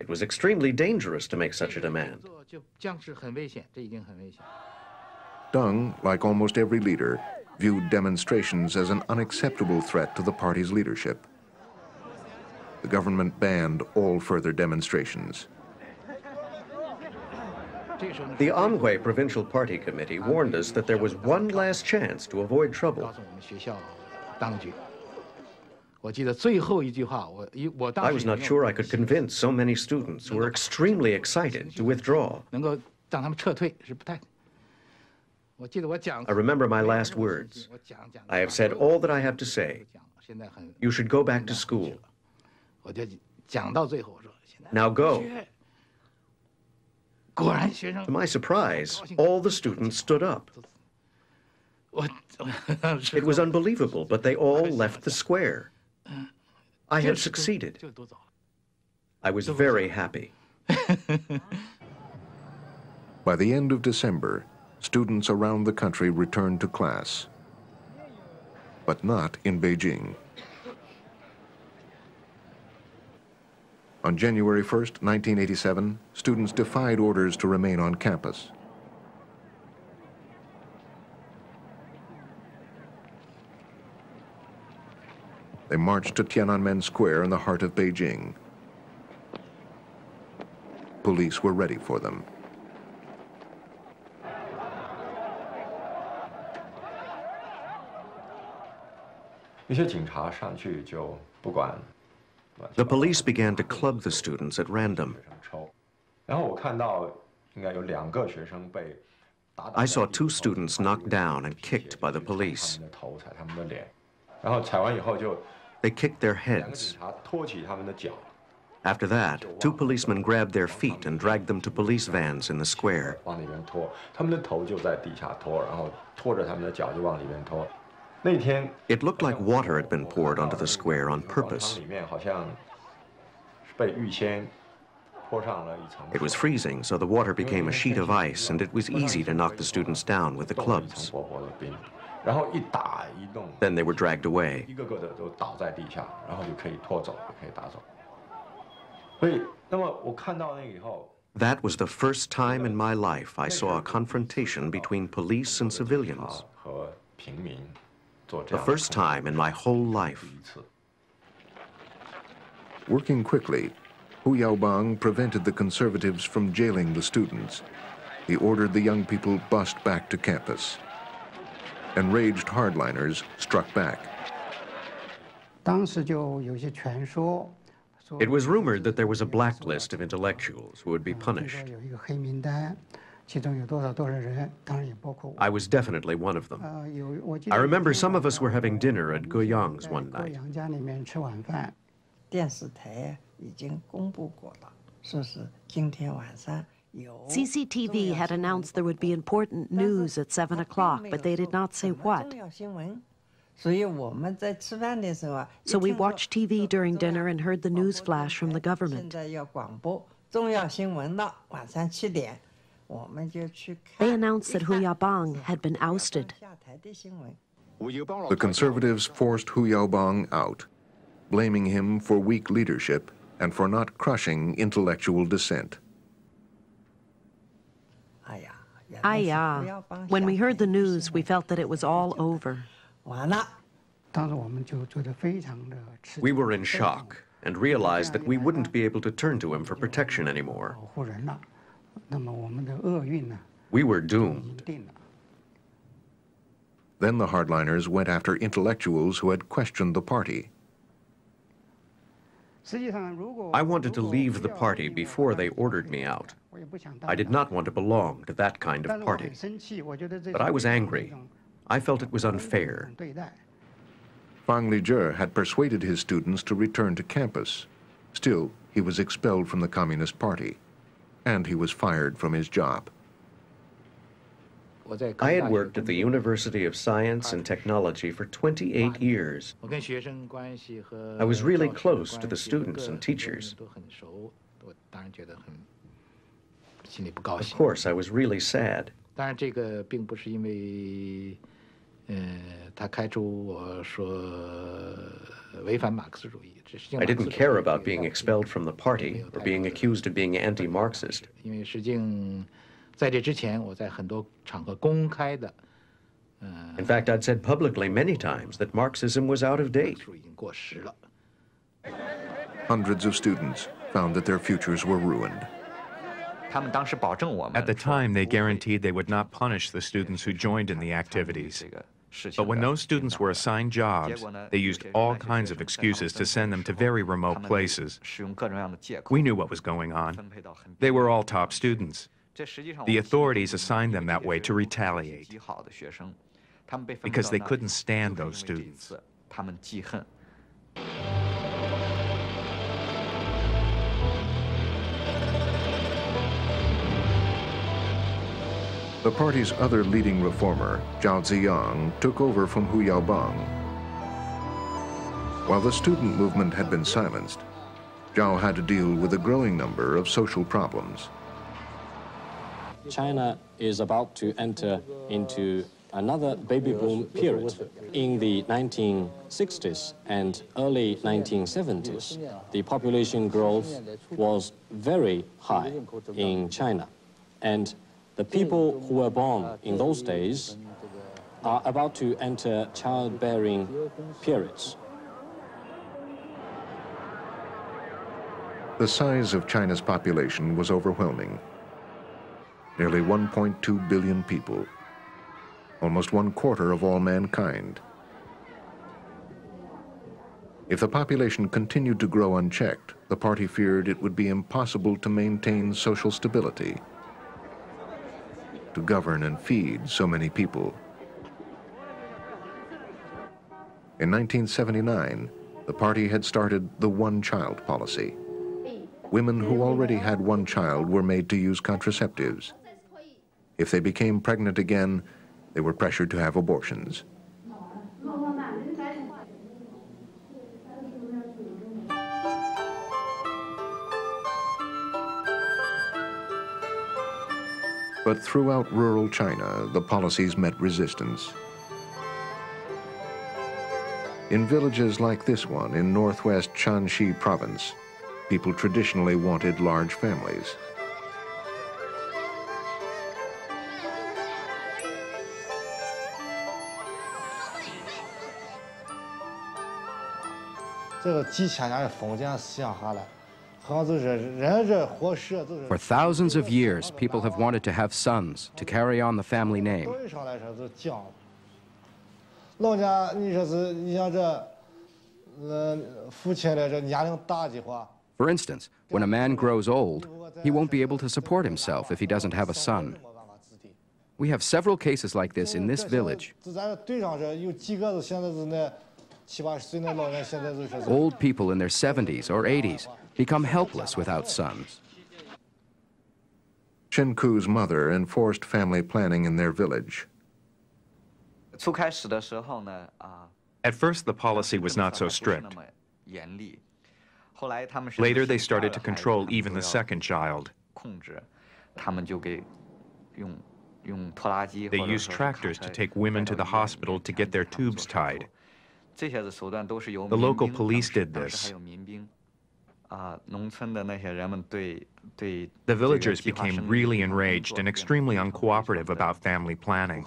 It was extremely dangerous to make such a demand. Deng, like almost every leader, viewed demonstrations as an unacceptable threat to the party's leadership. The government banned all further demonstrations. The Anhui Provincial Party Committee warned us that there was one last chance to avoid trouble. I was not sure I could convince so many students who were extremely excited to withdraw. I remember my last words. I have said all that I have to say. You should go back to school. Now go. To my surprise, all the students stood up. It was unbelievable, but they all left the square. I had succeeded. I was very happy. By the end of December, students around the country returned to class, but not in Beijing. On January 1st, 1987, students defied orders to remain on campus. They marched to Tiananmen Square in the heart of Beijing. Police were ready for them. The police began to club the students at random. I saw two students knocked down and kicked by the police. They kicked their heads. After that, two policemen grabbed their feet and dragged them to police vans in the square. It looked like water had been poured onto the square on purpose. It was freezing, so the water became a sheet of ice, and it was easy to knock the students down with the clubs. Then they were dragged away. That was the first time in my life I saw a confrontation between police and civilians. The first time in my whole life. Working quickly, Hu Yaobang prevented the conservatives from jailing the students. He ordered the young people bussed back to campus. Enraged hardliners struck back. It was rumored that there was a blacklist of intellectuals who would be punished. I was definitely one of them. I remember some of us were having dinner at Guiyang's one night. CCTV had announced there would be important news at 7 o'clock, but they did not say what. So we watched TV during dinner and heard the news flash from the government. They announced that Hu Yaobang had been ousted. The conservatives forced Hu Yaobang out, blaming him for weak leadership and for not crushing intellectual dissent. Aya, when we heard the news, we felt that it was all over. We were in shock and realized that we wouldn't be able to turn to him for protection anymore. We were doomed. Then the hardliners went after intellectuals who had questioned the party. I wanted to leave the party before they ordered me out. I did not want to belong to that kind of party. But I was angry. I felt it was unfair. Fang Lizhi had persuaded his students to return to campus. Still, he was expelled from the Communist Party, and he was fired from his job. I had worked at the University of Science and Technology for 28 years. I was really close to the students and teachers. Of course, I was really sad. I didn't care about being expelled from the party or being accused of being anti-Marxist. In fact, I'd said publicly many times that Marxism was out of date. Hundreds of students found that their futures were ruined. At the time, they guaranteed they would not punish the students who joined in the activities. But when those students were assigned jobs, they used all kinds of excuses to send them to very remote places. We knew what was going on. They were all top students. The authorities assigned them that way to retaliate because they couldn't stand those students. The party's other leading reformer, Zhao Ziyang, took over from Hu Yaobang. While the student movement had been silenced, Zhao had to deal with a growing number of social problems. China is about to enter into another baby boom period. In the 1960s and early 1970s, the population growth was very high in China. And the people who were born in those days are about to enter childbearing periods. The size of China's population was overwhelming. Nearly 1.2 billion people, almost one quarter of all mankind. If the population continued to grow unchecked, the party feared it would be impossible to maintain social stability to govern and feed so many people. In 1979, the party had started the one-child policy. Women who already had one child were made to use contraceptives. If they became pregnant again, they were pressured to have abortions. But throughout rural China, the policies met resistance. In villages like this one in northwest Shanxi province, people traditionally wanted large families. This for thousands of years, people have wanted to have sons to carry on the family name. For instance, when a man grows old, he won't be able to support himself if he doesn't have a son. We have several cases like this in this village. Old people in their 70s or 80s become helpless without sons. Chen Ku's mother enforced family planning in their village. At first, the policy was not so strict. Later, they started to control even the second child. They used tractors to take women to the hospital to get their tubes tied. The local police did this. The villagers became really enraged and extremely uncooperative about family planning.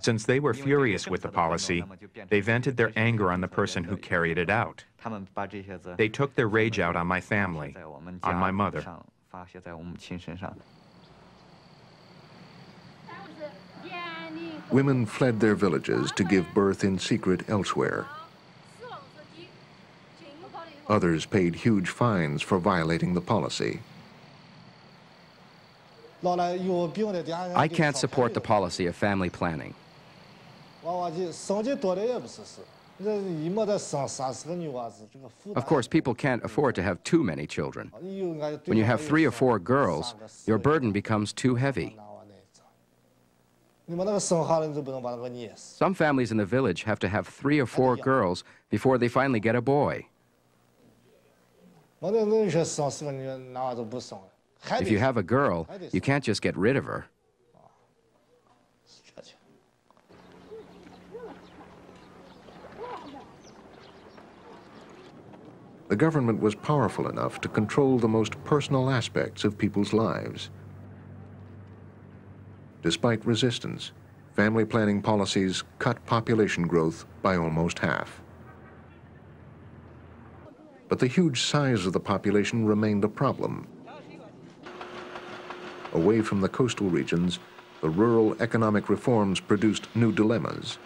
Since they were furious with the policy, they vented their anger on the person who carried it out. They took their rage out on my family, on my mother. Women fled their villages to give birth in secret elsewhere. Others paid huge fines for violating the policy. I can't support the policy of family planning. Of course, people can't afford to have too many children. When you have three or four girls, your burden becomes too heavy. Some families in the village have to have three or four girls before they finally get a boy. If you have a girl, you can't just get rid of her. The government was powerful enough to control the most personal aspects of people's lives. Despite resistance, family planning policies cut population growth by almost half. But the huge size of the population remained a problem away from the coastal regions, the rural economic reforms produced new dilemmas.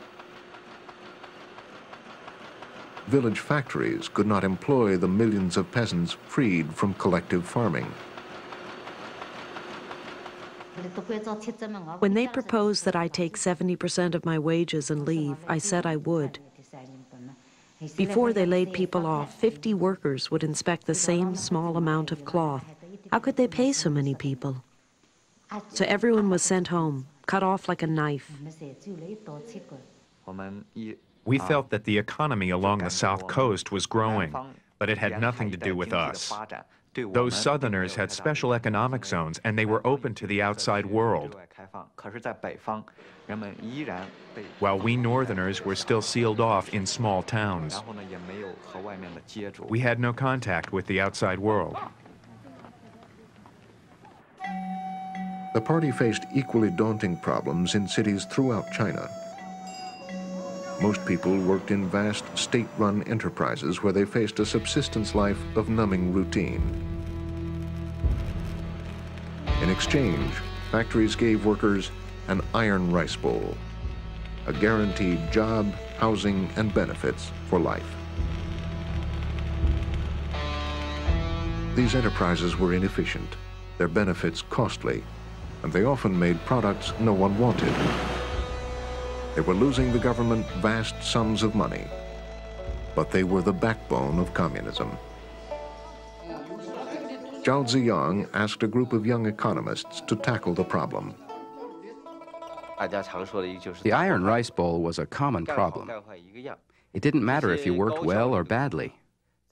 Village factories could not employ the millions of peasants freed from collective farming. When they proposed that I take 70% of my wages and leave, I said I would. Before they laid people off, 50 workers would inspect the same small amount of cloth. How could they pay so many people? So everyone was sent home, cut off like a knife. We felt that the economy along the south coast was growing, but it had nothing to do with us. Those southerners had special economic zones and they were open to the outside world. While we northerners were still sealed off in small towns. We had no contact with the outside world. The party faced equally daunting problems in cities throughout China. Most people worked in vast state-run enterprises where they faced a subsistence life of numbing routine. In exchange, factories gave workers an iron rice bowl, a guaranteed job, housing, and benefits for life. These enterprises were inefficient, their benefits costly, and they often made products no one wanted. They were losing the government vast sums of money, but they were the backbone of communism. Zhao Ziyang asked a group of young economists to tackle the problem. The iron rice bowl was a common problem. It didn't matter if you worked well or badly.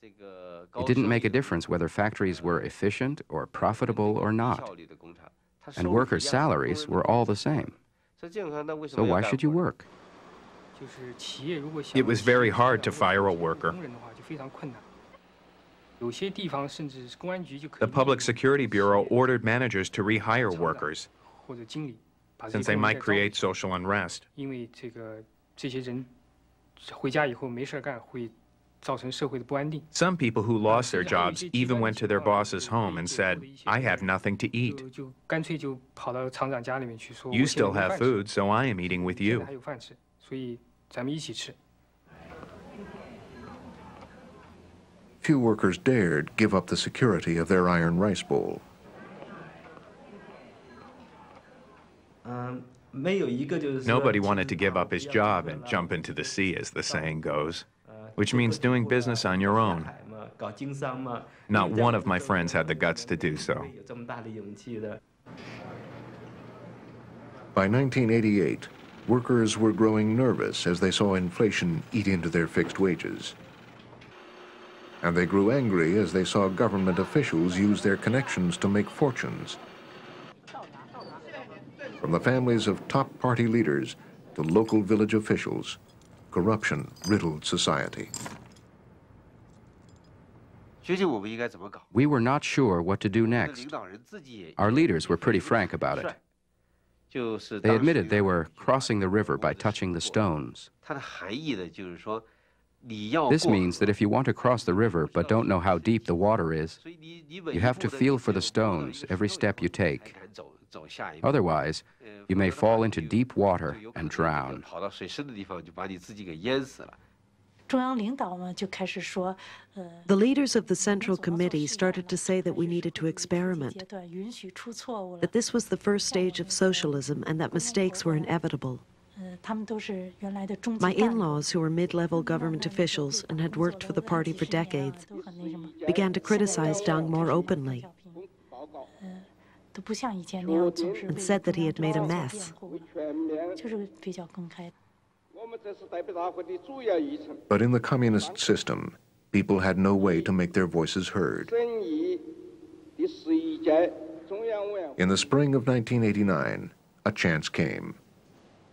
It didn't make a difference whether factories were efficient or profitable or not and workers' salaries were all the same. So why should you work? It was very hard to fire a worker. The Public Security Bureau ordered managers to rehire workers, since they might create social unrest. Some people who lost their jobs even went to their boss's home and said, I have nothing to eat. You still have food, so I am eating with you. Few workers dared give up the security of their iron rice bowl. Um, Nobody wanted to give up his job and jump into the sea, as the saying goes which means doing business on your own. Not one of my friends had the guts to do so. By 1988, workers were growing nervous as they saw inflation eat into their fixed wages. And they grew angry as they saw government officials use their connections to make fortunes. From the families of top party leaders to local village officials, corruption riddled society. We were not sure what to do next. Our leaders were pretty frank about it. They admitted they were crossing the river by touching the stones. This means that if you want to cross the river but don't know how deep the water is, you have to feel for the stones every step you take. Otherwise, you may fall into deep water and drown. The leaders of the Central Committee started to say that we needed to experiment, that this was the first stage of socialism and that mistakes were inevitable. My in laws, who were mid level government officials and had worked for the party for decades, began to criticize Deng more openly and said that he had made a mess. But in the communist system, people had no way to make their voices heard. In the spring of 1989, a chance came.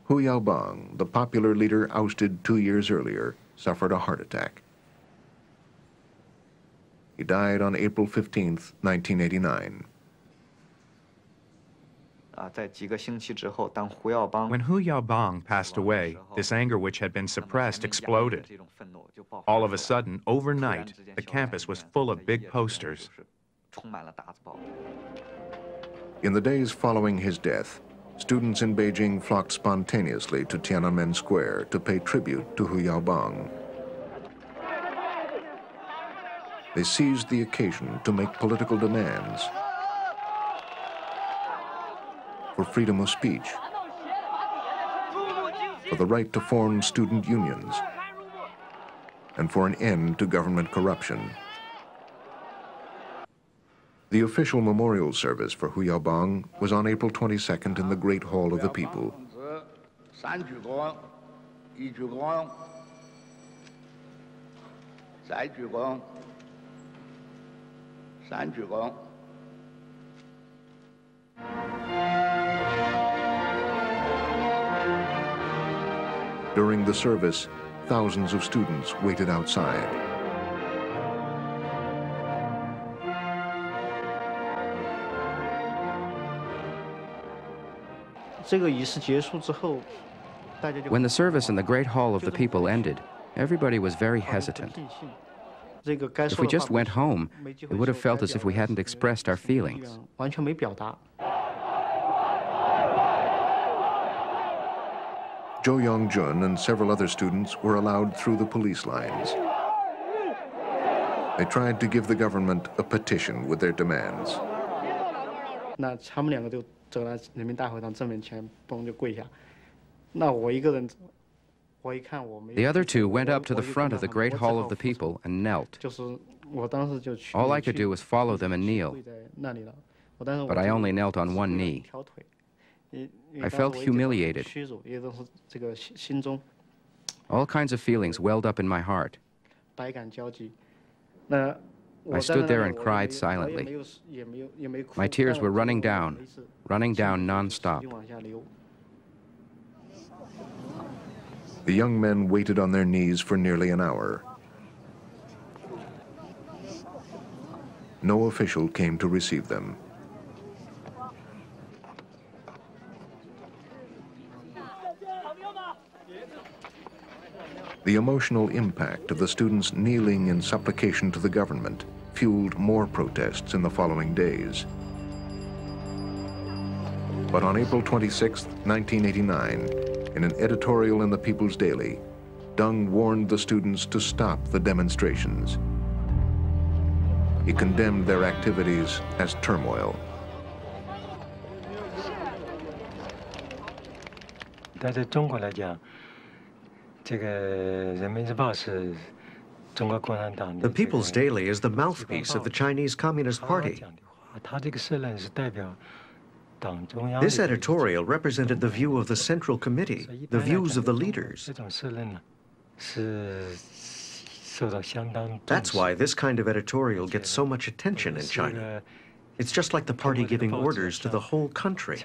Hu Yaobang, the popular leader ousted two years earlier, suffered a heart attack. He died on April 15, 1989. When Hu Yaobang passed away, this anger which had been suppressed exploded. All of a sudden, overnight, the campus was full of big posters. In the days following his death, students in Beijing flocked spontaneously to Tiananmen Square to pay tribute to Hu Yaobang. They seized the occasion to make political demands for freedom of speech, for the right to form student unions, and for an end to government corruption. The official memorial service for Hu Yaobang was on April 22nd in the Great Hall of the People. During the service, thousands of students waited outside. When the service in the Great Hall of the People ended, everybody was very hesitant. If we just went home, it would have felt as if we hadn't expressed our feelings. Zhou Yongjun and several other students were allowed through the police lines. They tried to give the government a petition with their demands. The other two went up to the front of the Great Hall of the People and knelt. All I could do was follow them and kneel. But I only knelt on one knee. I felt humiliated. All kinds of feelings welled up in my heart. I stood there and cried silently. My tears were running down, running down nonstop. The young men waited on their knees for nearly an hour. No official came to receive them. The emotional impact of the students kneeling in supplication to the government fueled more protests in the following days. But on April 26, 1989, in an editorial in the People's Daily, Deng warned the students to stop the demonstrations. He condemned their activities as turmoil. The People's Daily is the mouthpiece of the Chinese Communist Party. This editorial represented the view of the Central Committee, the views of the leaders. That's why this kind of editorial gets so much attention in China. It's just like the party giving orders to the whole country.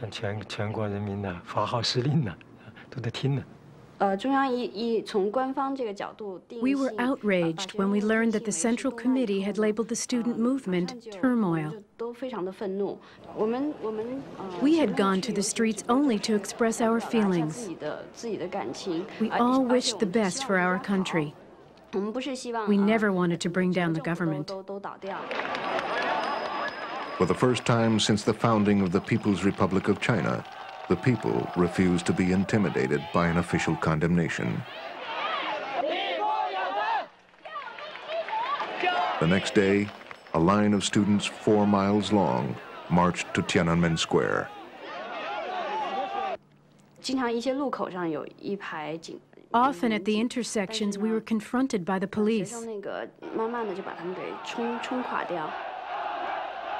We were outraged when we learned that the Central Committee had labeled the student movement turmoil. We had gone to the streets only to express our feelings. We all wished the best for our country. We never wanted to bring down the government. For the first time since the founding of the People's Republic of China, the people refused to be intimidated by an official condemnation. The next day, a line of students four miles long marched to Tiananmen Square. Often at the intersections, we were confronted by the police.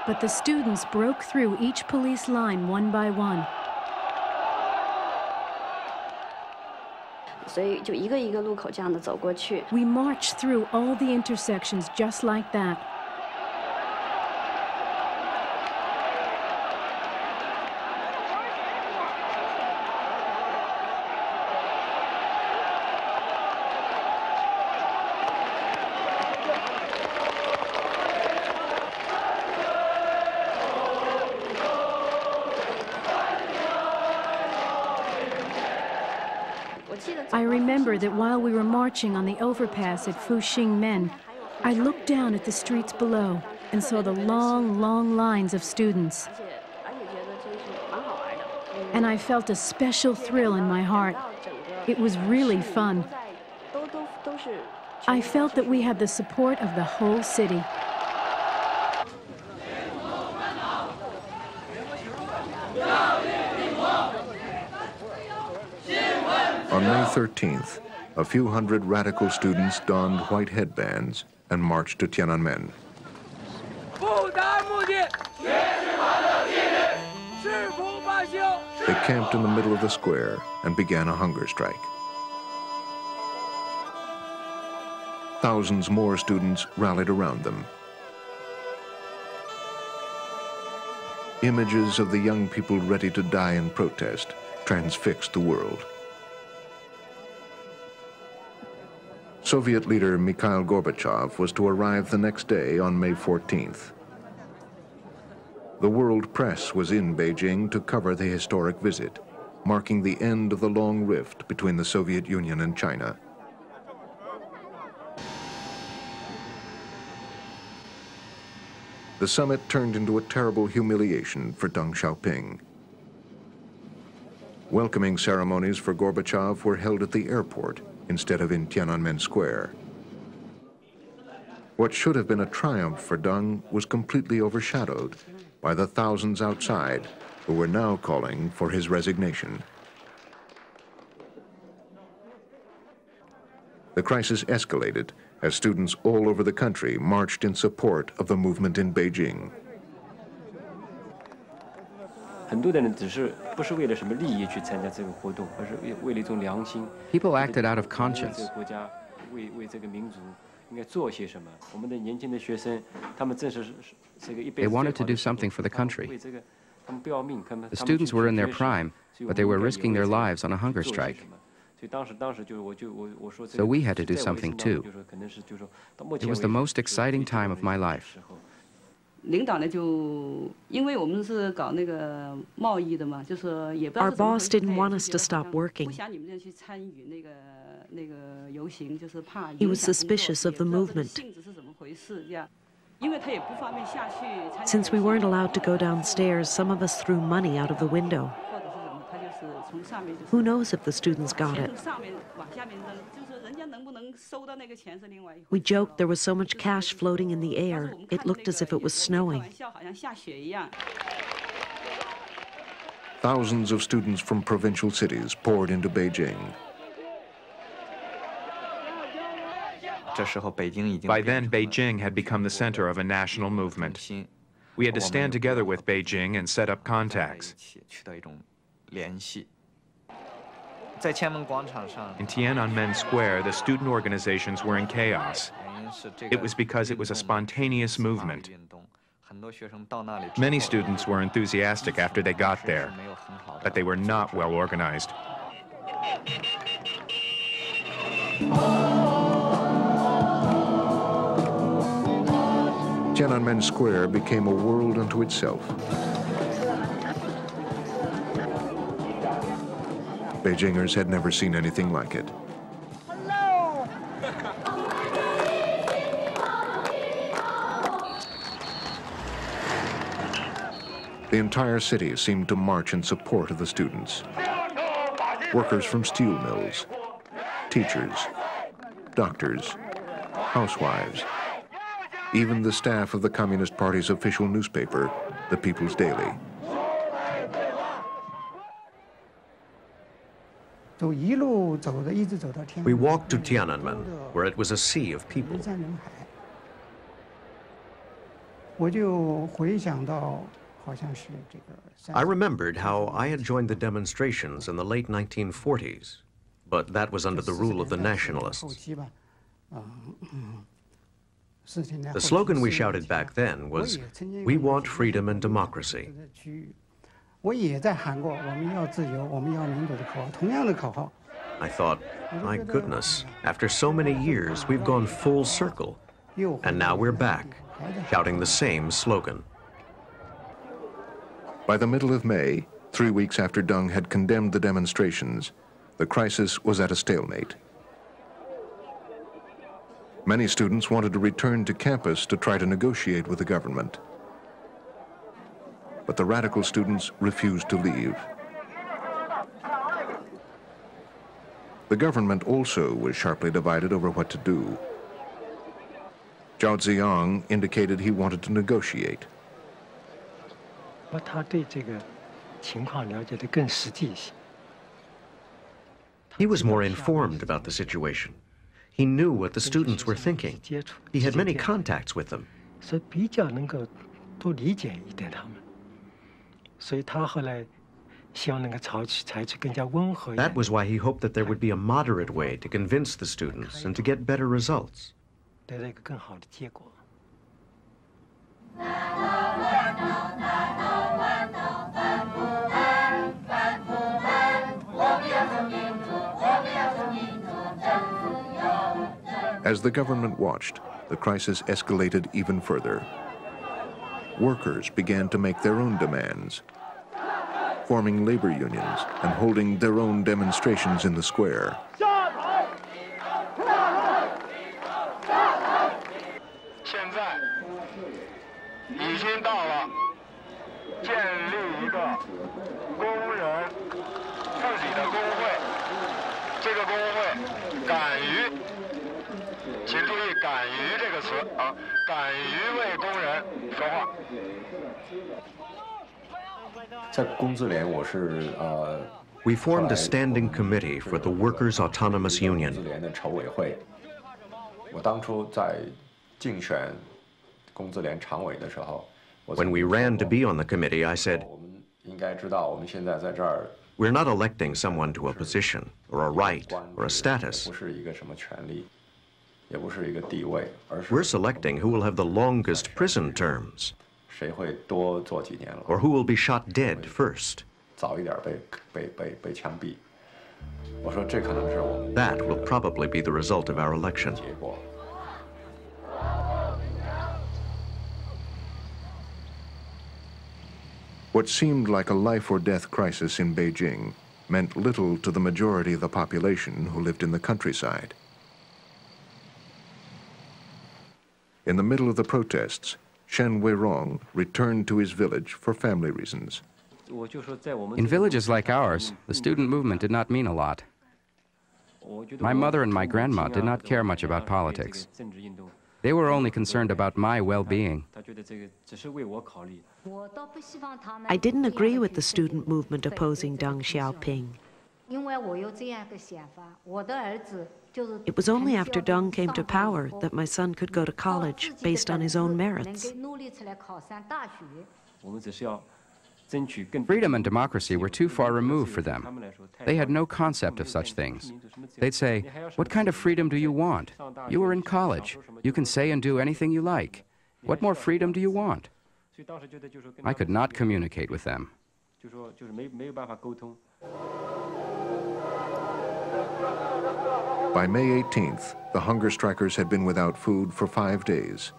But the students broke through each police line one by one. We marched through all the intersections just like that. Remember that while we were marching on the overpass at Fuxing Men, I looked down at the streets below and saw the long, long lines of students. And I felt a special thrill in my heart. It was really fun. I felt that we had the support of the whole city. May 13th, a few hundred radical students donned white headbands and marched to Tiananmen. They camped in the middle of the square and began a hunger strike. Thousands more students rallied around them. Images of the young people ready to die in protest transfixed the world. Soviet leader Mikhail Gorbachev was to arrive the next day on May 14th. The world press was in Beijing to cover the historic visit, marking the end of the long rift between the Soviet Union and China. The summit turned into a terrible humiliation for Deng Xiaoping. Welcoming ceremonies for Gorbachev were held at the airport instead of in Tiananmen Square. What should have been a triumph for Deng was completely overshadowed by the thousands outside who were now calling for his resignation. The crisis escalated as students all over the country marched in support of the movement in Beijing. 很多的人只是不是为了什么利益去参加这个活动，而是为为了一种良心。People acted out of conscience. 这个国家为为这个民族应该做些什么？我们的年轻的学生，他们正是这个一辈子。They wanted to do something for the country. 为这个他们不要命，他们 The students were in their prime, but they were risking their lives on a hunger strike. So we had to do something too. It was the most exciting time of my life. Our boss didn't want us to stop working. He was suspicious of the movement. Since we weren't allowed to go downstairs, some of us threw money out of the window. Who knows if the students got it? We joked there was so much cash floating in the air, it looked as if it was snowing. Thousands of students from provincial cities poured into Beijing. By then, Beijing had become the center of a national movement. We had to stand together with Beijing and set up contacts. In Tiananmen Square, the student organizations were in chaos. It was because it was a spontaneous movement. Many students were enthusiastic after they got there, but they were not well organized. Tiananmen Square became a world unto itself. Beijingers had never seen anything like it. The entire city seemed to march in support of the students. Workers from steel mills, teachers, doctors, housewives, even the staff of the Communist Party's official newspaper, the People's Daily. We walked to Tiananmen, where it was a sea of people. I remembered how I had joined the demonstrations in the late 1940s, but that was under the rule of the nationalists. The slogan we shouted back then was, We want freedom and democracy. 我也在喊过，我们要自由，我们要民主的口号，同样的口号。I thought, my goodness, after so many years, we've gone full circle. And now we're back, shouting the same slogan. By the middle of May, three weeks after Deng had condemned the demonstrations, the crisis was at a stalemate. Many students wanted to return to campus to try to negotiate with the government but the radical students refused to leave. The government also was sharply divided over what to do. Zhao Ziyang indicated he wanted to negotiate. He was more informed about the situation. He knew what the students were thinking. He had many contacts with them. That was why he hoped that there would be a moderate way to convince the students and to get better results. As the government watched, the crisis escalated even further workers began to make their own demands, forming labor unions and holding their own demonstrations in the square. We formed a standing committee for the Workers' Autonomous Union. When we ran to be on the committee, I said, we're not electing someone to a position, or a right, or a status. We're selecting who will have the longest prison terms, or who will be shot dead first. That will probably be the result of our election. What seemed like a life or death crisis in Beijing meant little to the majority of the population who lived in the countryside. In the middle of the protests, Shen Weirong returned to his village for family reasons. In villages like ours, the student movement did not mean a lot. My mother and my grandma did not care much about politics. They were only concerned about my well being. I didn't agree with the student movement opposing Deng Xiaoping. It was only after Deng came to power that my son could go to college based on his own merits. Freedom and democracy were too far removed for them. They had no concept of such things. They'd say, What kind of freedom do you want? You are in college. You can say and do anything you like. What more freedom do you want? I could not communicate with them. By May 18th, the hunger strikers had been without food for five days.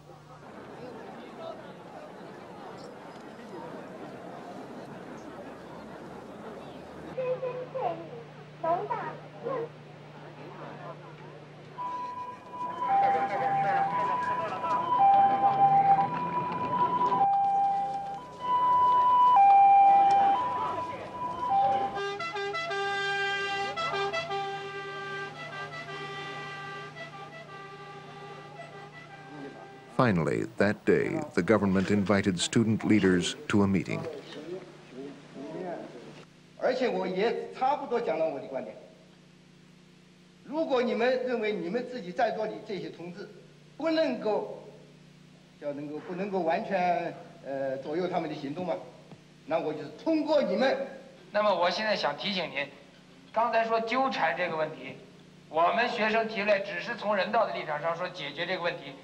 Finally, that day, the government invited student leaders to a meeting. 而且我也差不多讲了我的观点。如果你们认为你们自己在座的这些同志不能够，要能够不能够完全呃左右他们的行动嘛，那我就是通过你们。那么我现在想提醒您，刚才说纠缠这个问题，我们学生提出来只是从人道的立场上说解决这个问题。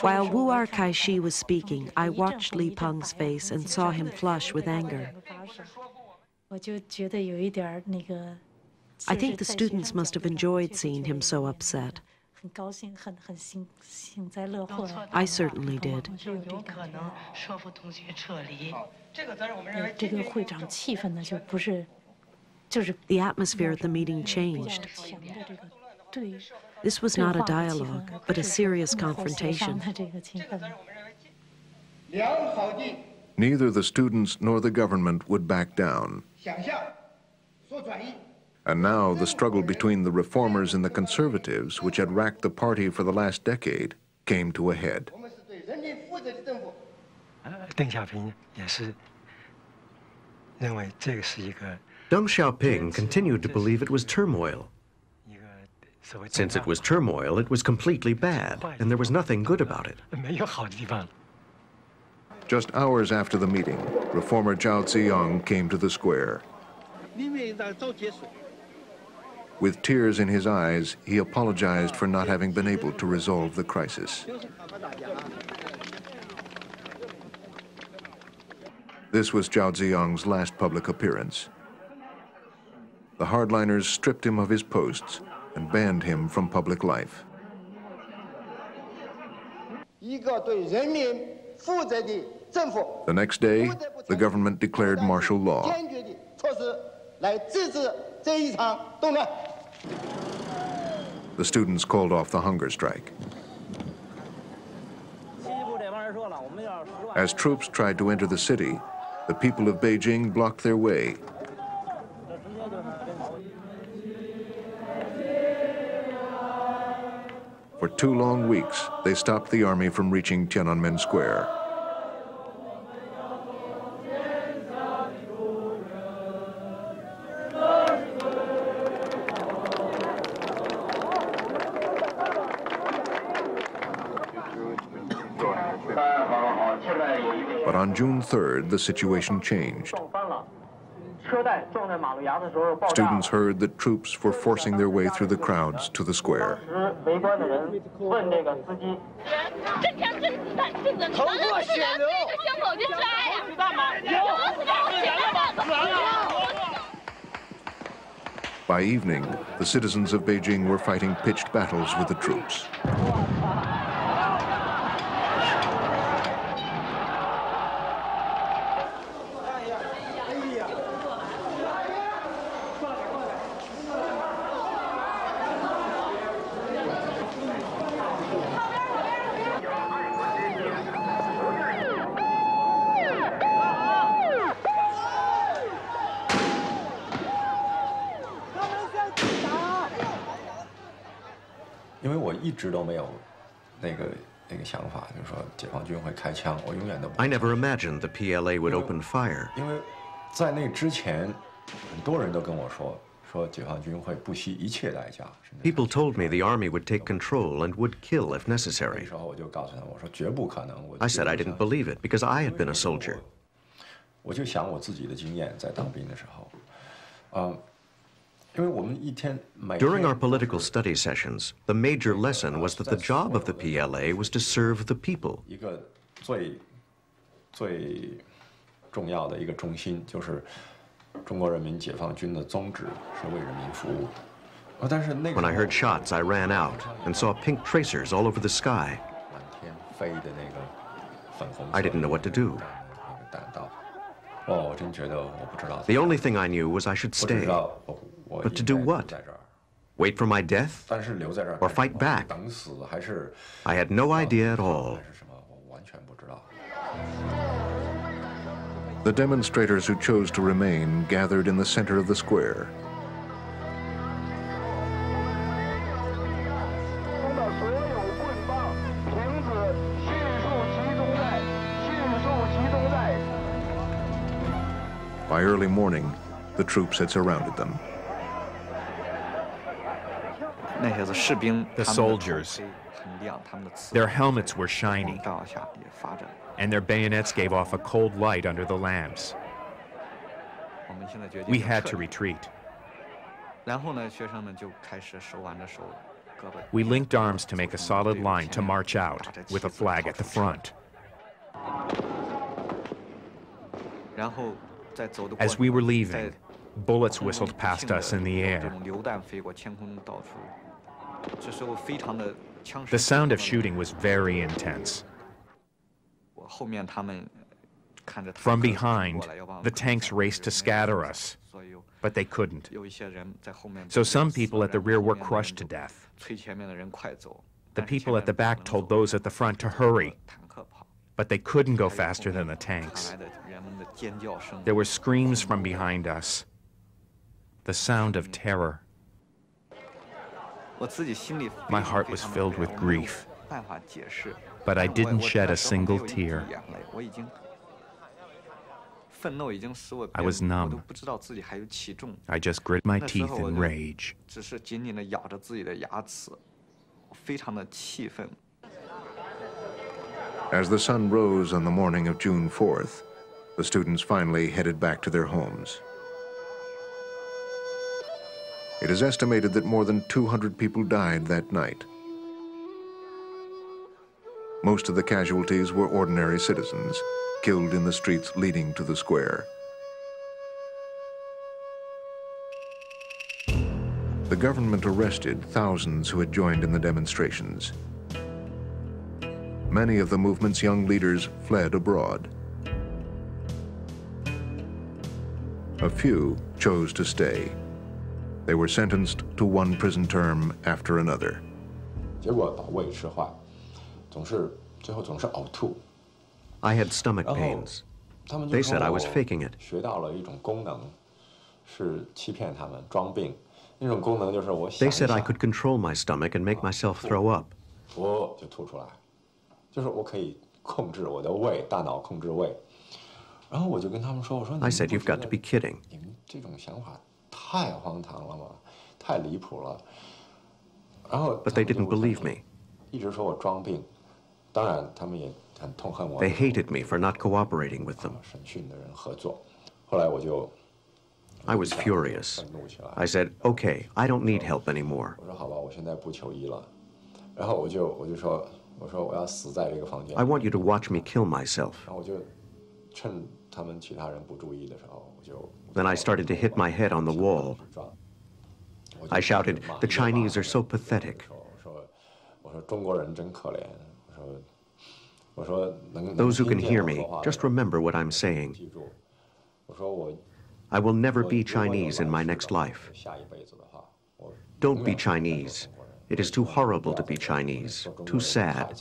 While Wuer Kaixi was speaking, I watched Li Peng's face and saw him flush with anger. I think the students must have enjoyed seeing him so upset. I certainly did. The atmosphere at the meeting changed. This was not a dialogue, but a serious confrontation. Neither the students nor the government would back down. And now the struggle between the reformers and the conservatives, which had racked the party for the last decade, came to a head. Deng Xiaoping continued to believe it was turmoil, since it was turmoil, it was completely bad, and there was nothing good about it. Just hours after the meeting, reformer Zhao Ziyang came to the square. With tears in his eyes, he apologized for not having been able to resolve the crisis. This was Zhao Ziyang's last public appearance. The hardliners stripped him of his posts and banned him from public life. The next day, the government declared martial law. The students called off the hunger strike. As troops tried to enter the city, the people of Beijing blocked their way For two long weeks, they stopped the army from reaching Tiananmen Square. But on June 3rd, the situation changed. Students heard that troops were forcing their way through the crowds to the square. By evening, the citizens of Beijing were fighting pitched battles with the troops. 一直都没有那个那个想法，就是说解放军会开枪，我永远都不会。I never imagined the PLA would open fire，因为在那之前很多人都跟我说，说解放军会不惜一切代价。People told me the army would take control and would kill if necessary。那时候我就告诉他，我说绝不可能。I said I didn't believe it because I had been a soldier。我就想我自己的经验，在当兵的时候。During our political study sessions, the major lesson was that the job of the PLA was to serve the people. When I heard shots, I ran out and saw pink tracers all over the sky. I didn't know what to do. The only thing I knew was I should stay. But to do what? Wait for my death? Or fight back? I had no idea at all. The demonstrators who chose to remain gathered in the center of the square. By early morning, the troops had surrounded them. The soldiers, their helmets were shiny, and their bayonets gave off a cold light under the lamps. We had to retreat. We linked arms to make a solid line to march out, with a flag at the front. As we were leaving, bullets whistled past us in the air. The sound of shooting was very intense. From behind, the tanks raced to scatter us, but they couldn't. So some people at the rear were crushed to death. The people at the back told those at the front to hurry, but they couldn't go faster than the tanks. There were screams from behind us, the sound of hmm. terror. My heart was filled with grief, but I didn't shed a single tear. I was numb. I just grit my teeth in rage. As the sun rose on the morning of June 4th, the students finally headed back to their homes. It is estimated that more than 200 people died that night. Most of the casualties were ordinary citizens, killed in the streets leading to the square. The government arrested thousands who had joined in the demonstrations. Many of the movement's young leaders fled abroad. A few chose to stay. They were sentenced to one prison term after another. I had stomach pains. They said I was faking it. They said I could control my stomach and make myself throw up. I said, you've got to be kidding. But they didn't believe me. They hated me for not cooperating with them. I was furious. I said, okay, I don't need help anymore. I want you to watch me kill myself. Then I started to hit my head on the wall. I shouted, the Chinese are so pathetic. Those who can hear me, just remember what I'm saying. I will never be Chinese in my next life. Don't be Chinese. It is too horrible to be Chinese, too sad.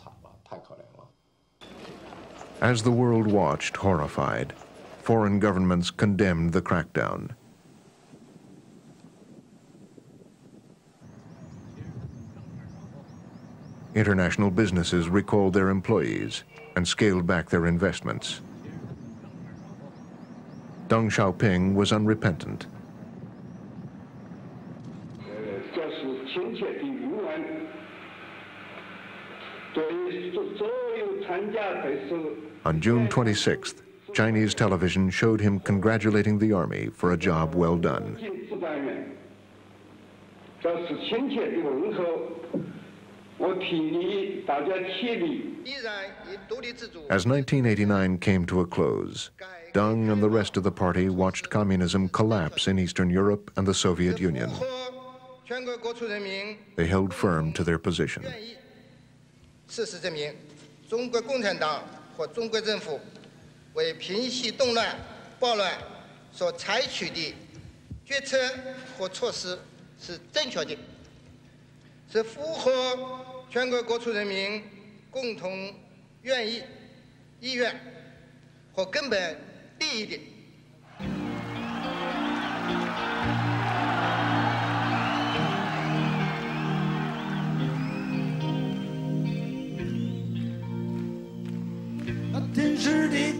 As the world watched, horrified, foreign governments condemned the crackdown. international businesses recalled their employees and scaled back their investments. Deng Xiaoping was unrepentant. On June 26th, Chinese television showed him congratulating the army for a job well done. As 1989 came to a close, Deng and the rest of the party watched communism collapse in Eastern Europe and the Soviet Union. They held firm to their position. 事实证明，中国共产党和中国政府 为平息动乱、暴乱所采取的决策和措施是正确的，是符合全国各处人民共同愿意、意愿和根本利益的。那天时地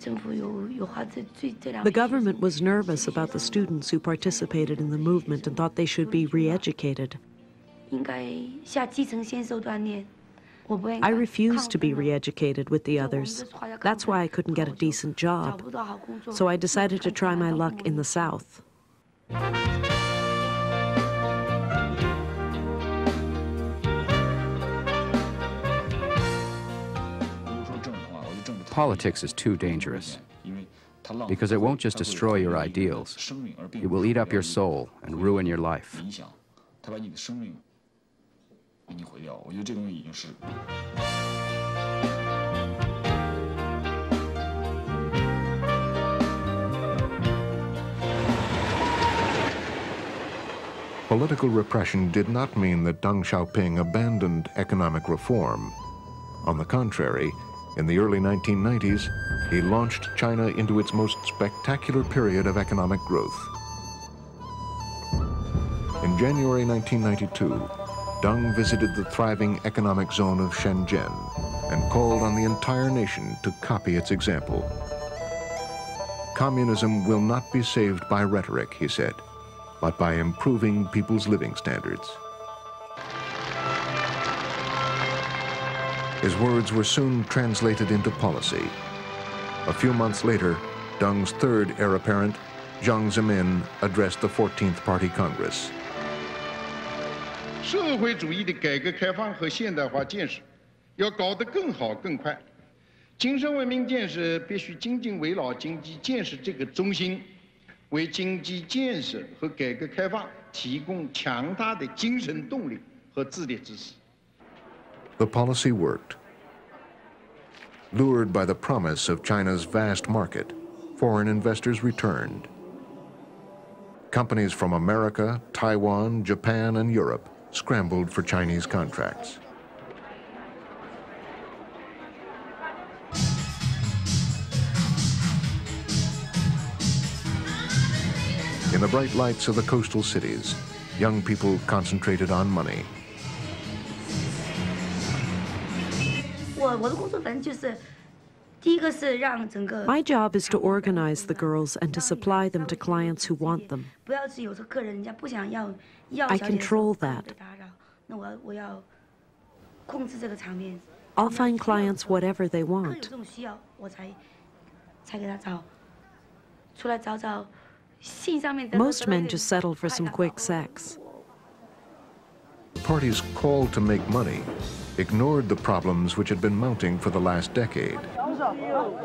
The government was nervous about the students who participated in the movement and thought they should be re-educated. I refused to be re-educated with the others. That's why I couldn't get a decent job. So I decided to try my luck in the South. Politics is too dangerous because it won't just destroy your ideals, it will eat up your soul and ruin your life. Political repression did not mean that Deng Xiaoping abandoned economic reform. On the contrary, in the early 1990s, he launched China into its most spectacular period of economic growth. In January 1992, Deng visited the thriving economic zone of Shenzhen and called on the entire nation to copy its example. Communism will not be saved by rhetoric, he said, but by improving people's living standards. His words were soon translated into policy. A few months later, Deng's third heir apparent, Jiang Zemin, addressed the 14th Party Congress. 社会主义的改革开放和现代化建设要搞得更好更快。精神文明建设必须紧紧围绕经济建设这个中心，为经济建设和改革开放提供强大的精神动力和智力支持。 The policy worked. Lured by the promise of China's vast market, foreign investors returned. Companies from America, Taiwan, Japan, and Europe scrambled for Chinese contracts. In the bright lights of the coastal cities, young people concentrated on money. My job is to organize the girls and to supply them to clients who want them. I control that. I'll find clients whatever they want. Most men just settle for some quick sex. The party's call to make money ignored the problems which had been mounting for the last decade.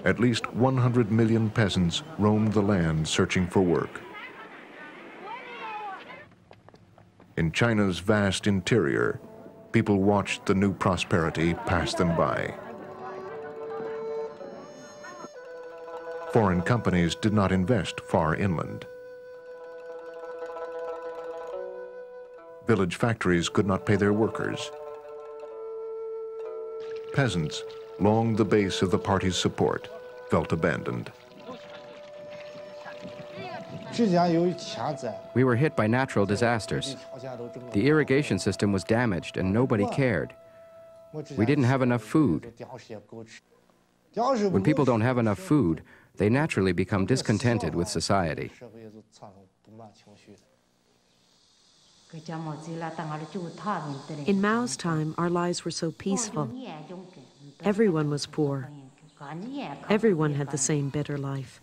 At least 100 million peasants roamed the land searching for work. In China's vast interior, people watched the new prosperity pass them by. Foreign companies did not invest far inland. Village factories could not pay their workers. Peasants, long the base of the party's support, felt abandoned. We were hit by natural disasters. The irrigation system was damaged and nobody cared. We didn't have enough food. When people don't have enough food, they naturally become discontented with society. In Mao's time, our lives were so peaceful. Everyone was poor. Everyone had the same bitter life.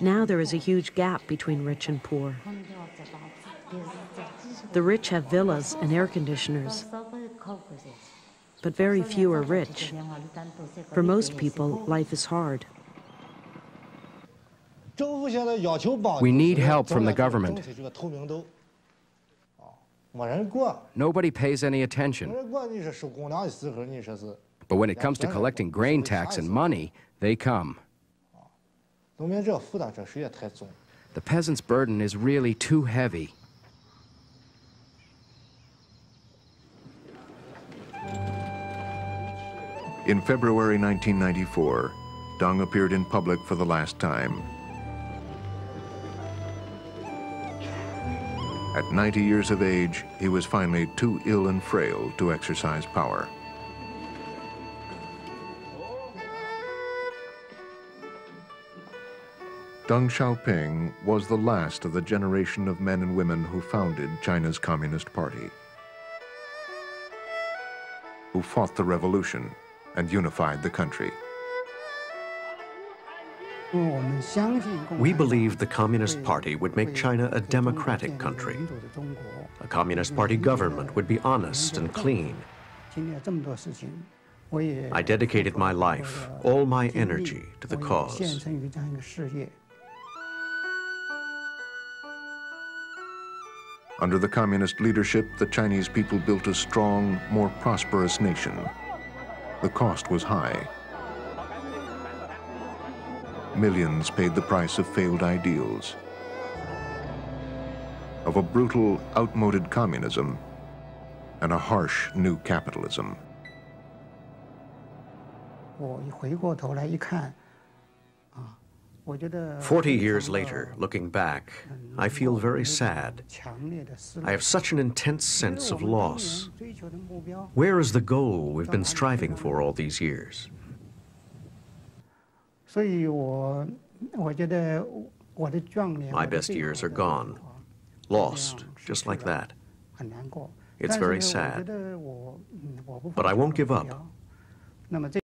Now there is a huge gap between rich and poor. The rich have villas and air conditioners, but very few are rich. For most people, life is hard. We need help from the government. Nobody pays any attention. But when it comes to collecting grain tax and money, they come. The peasant's burden is really too heavy. Uh, in February 1994, Deng appeared in public for the last time. At 90 years of age, he was finally too ill and frail to exercise power. Deng Xiaoping was the last of the generation of men and women who founded China's Communist Party, who fought the revolution and unified the country. Oh, we believed the Communist Party would make China a democratic country. A Communist Party government would be honest and clean. I dedicated my life, all my energy, to the cause. Under the communist leadership, the Chinese people built a strong, more prosperous nation. The cost was high. Millions paid the price of failed ideals, of a brutal, outmoded communism and a harsh new capitalism. 40 years later, looking back, I feel very sad. I have such an intense sense of loss. Where is the goal we've been striving for all these years? My best years are gone, lost, just like that. It's very sad. But I won't give up.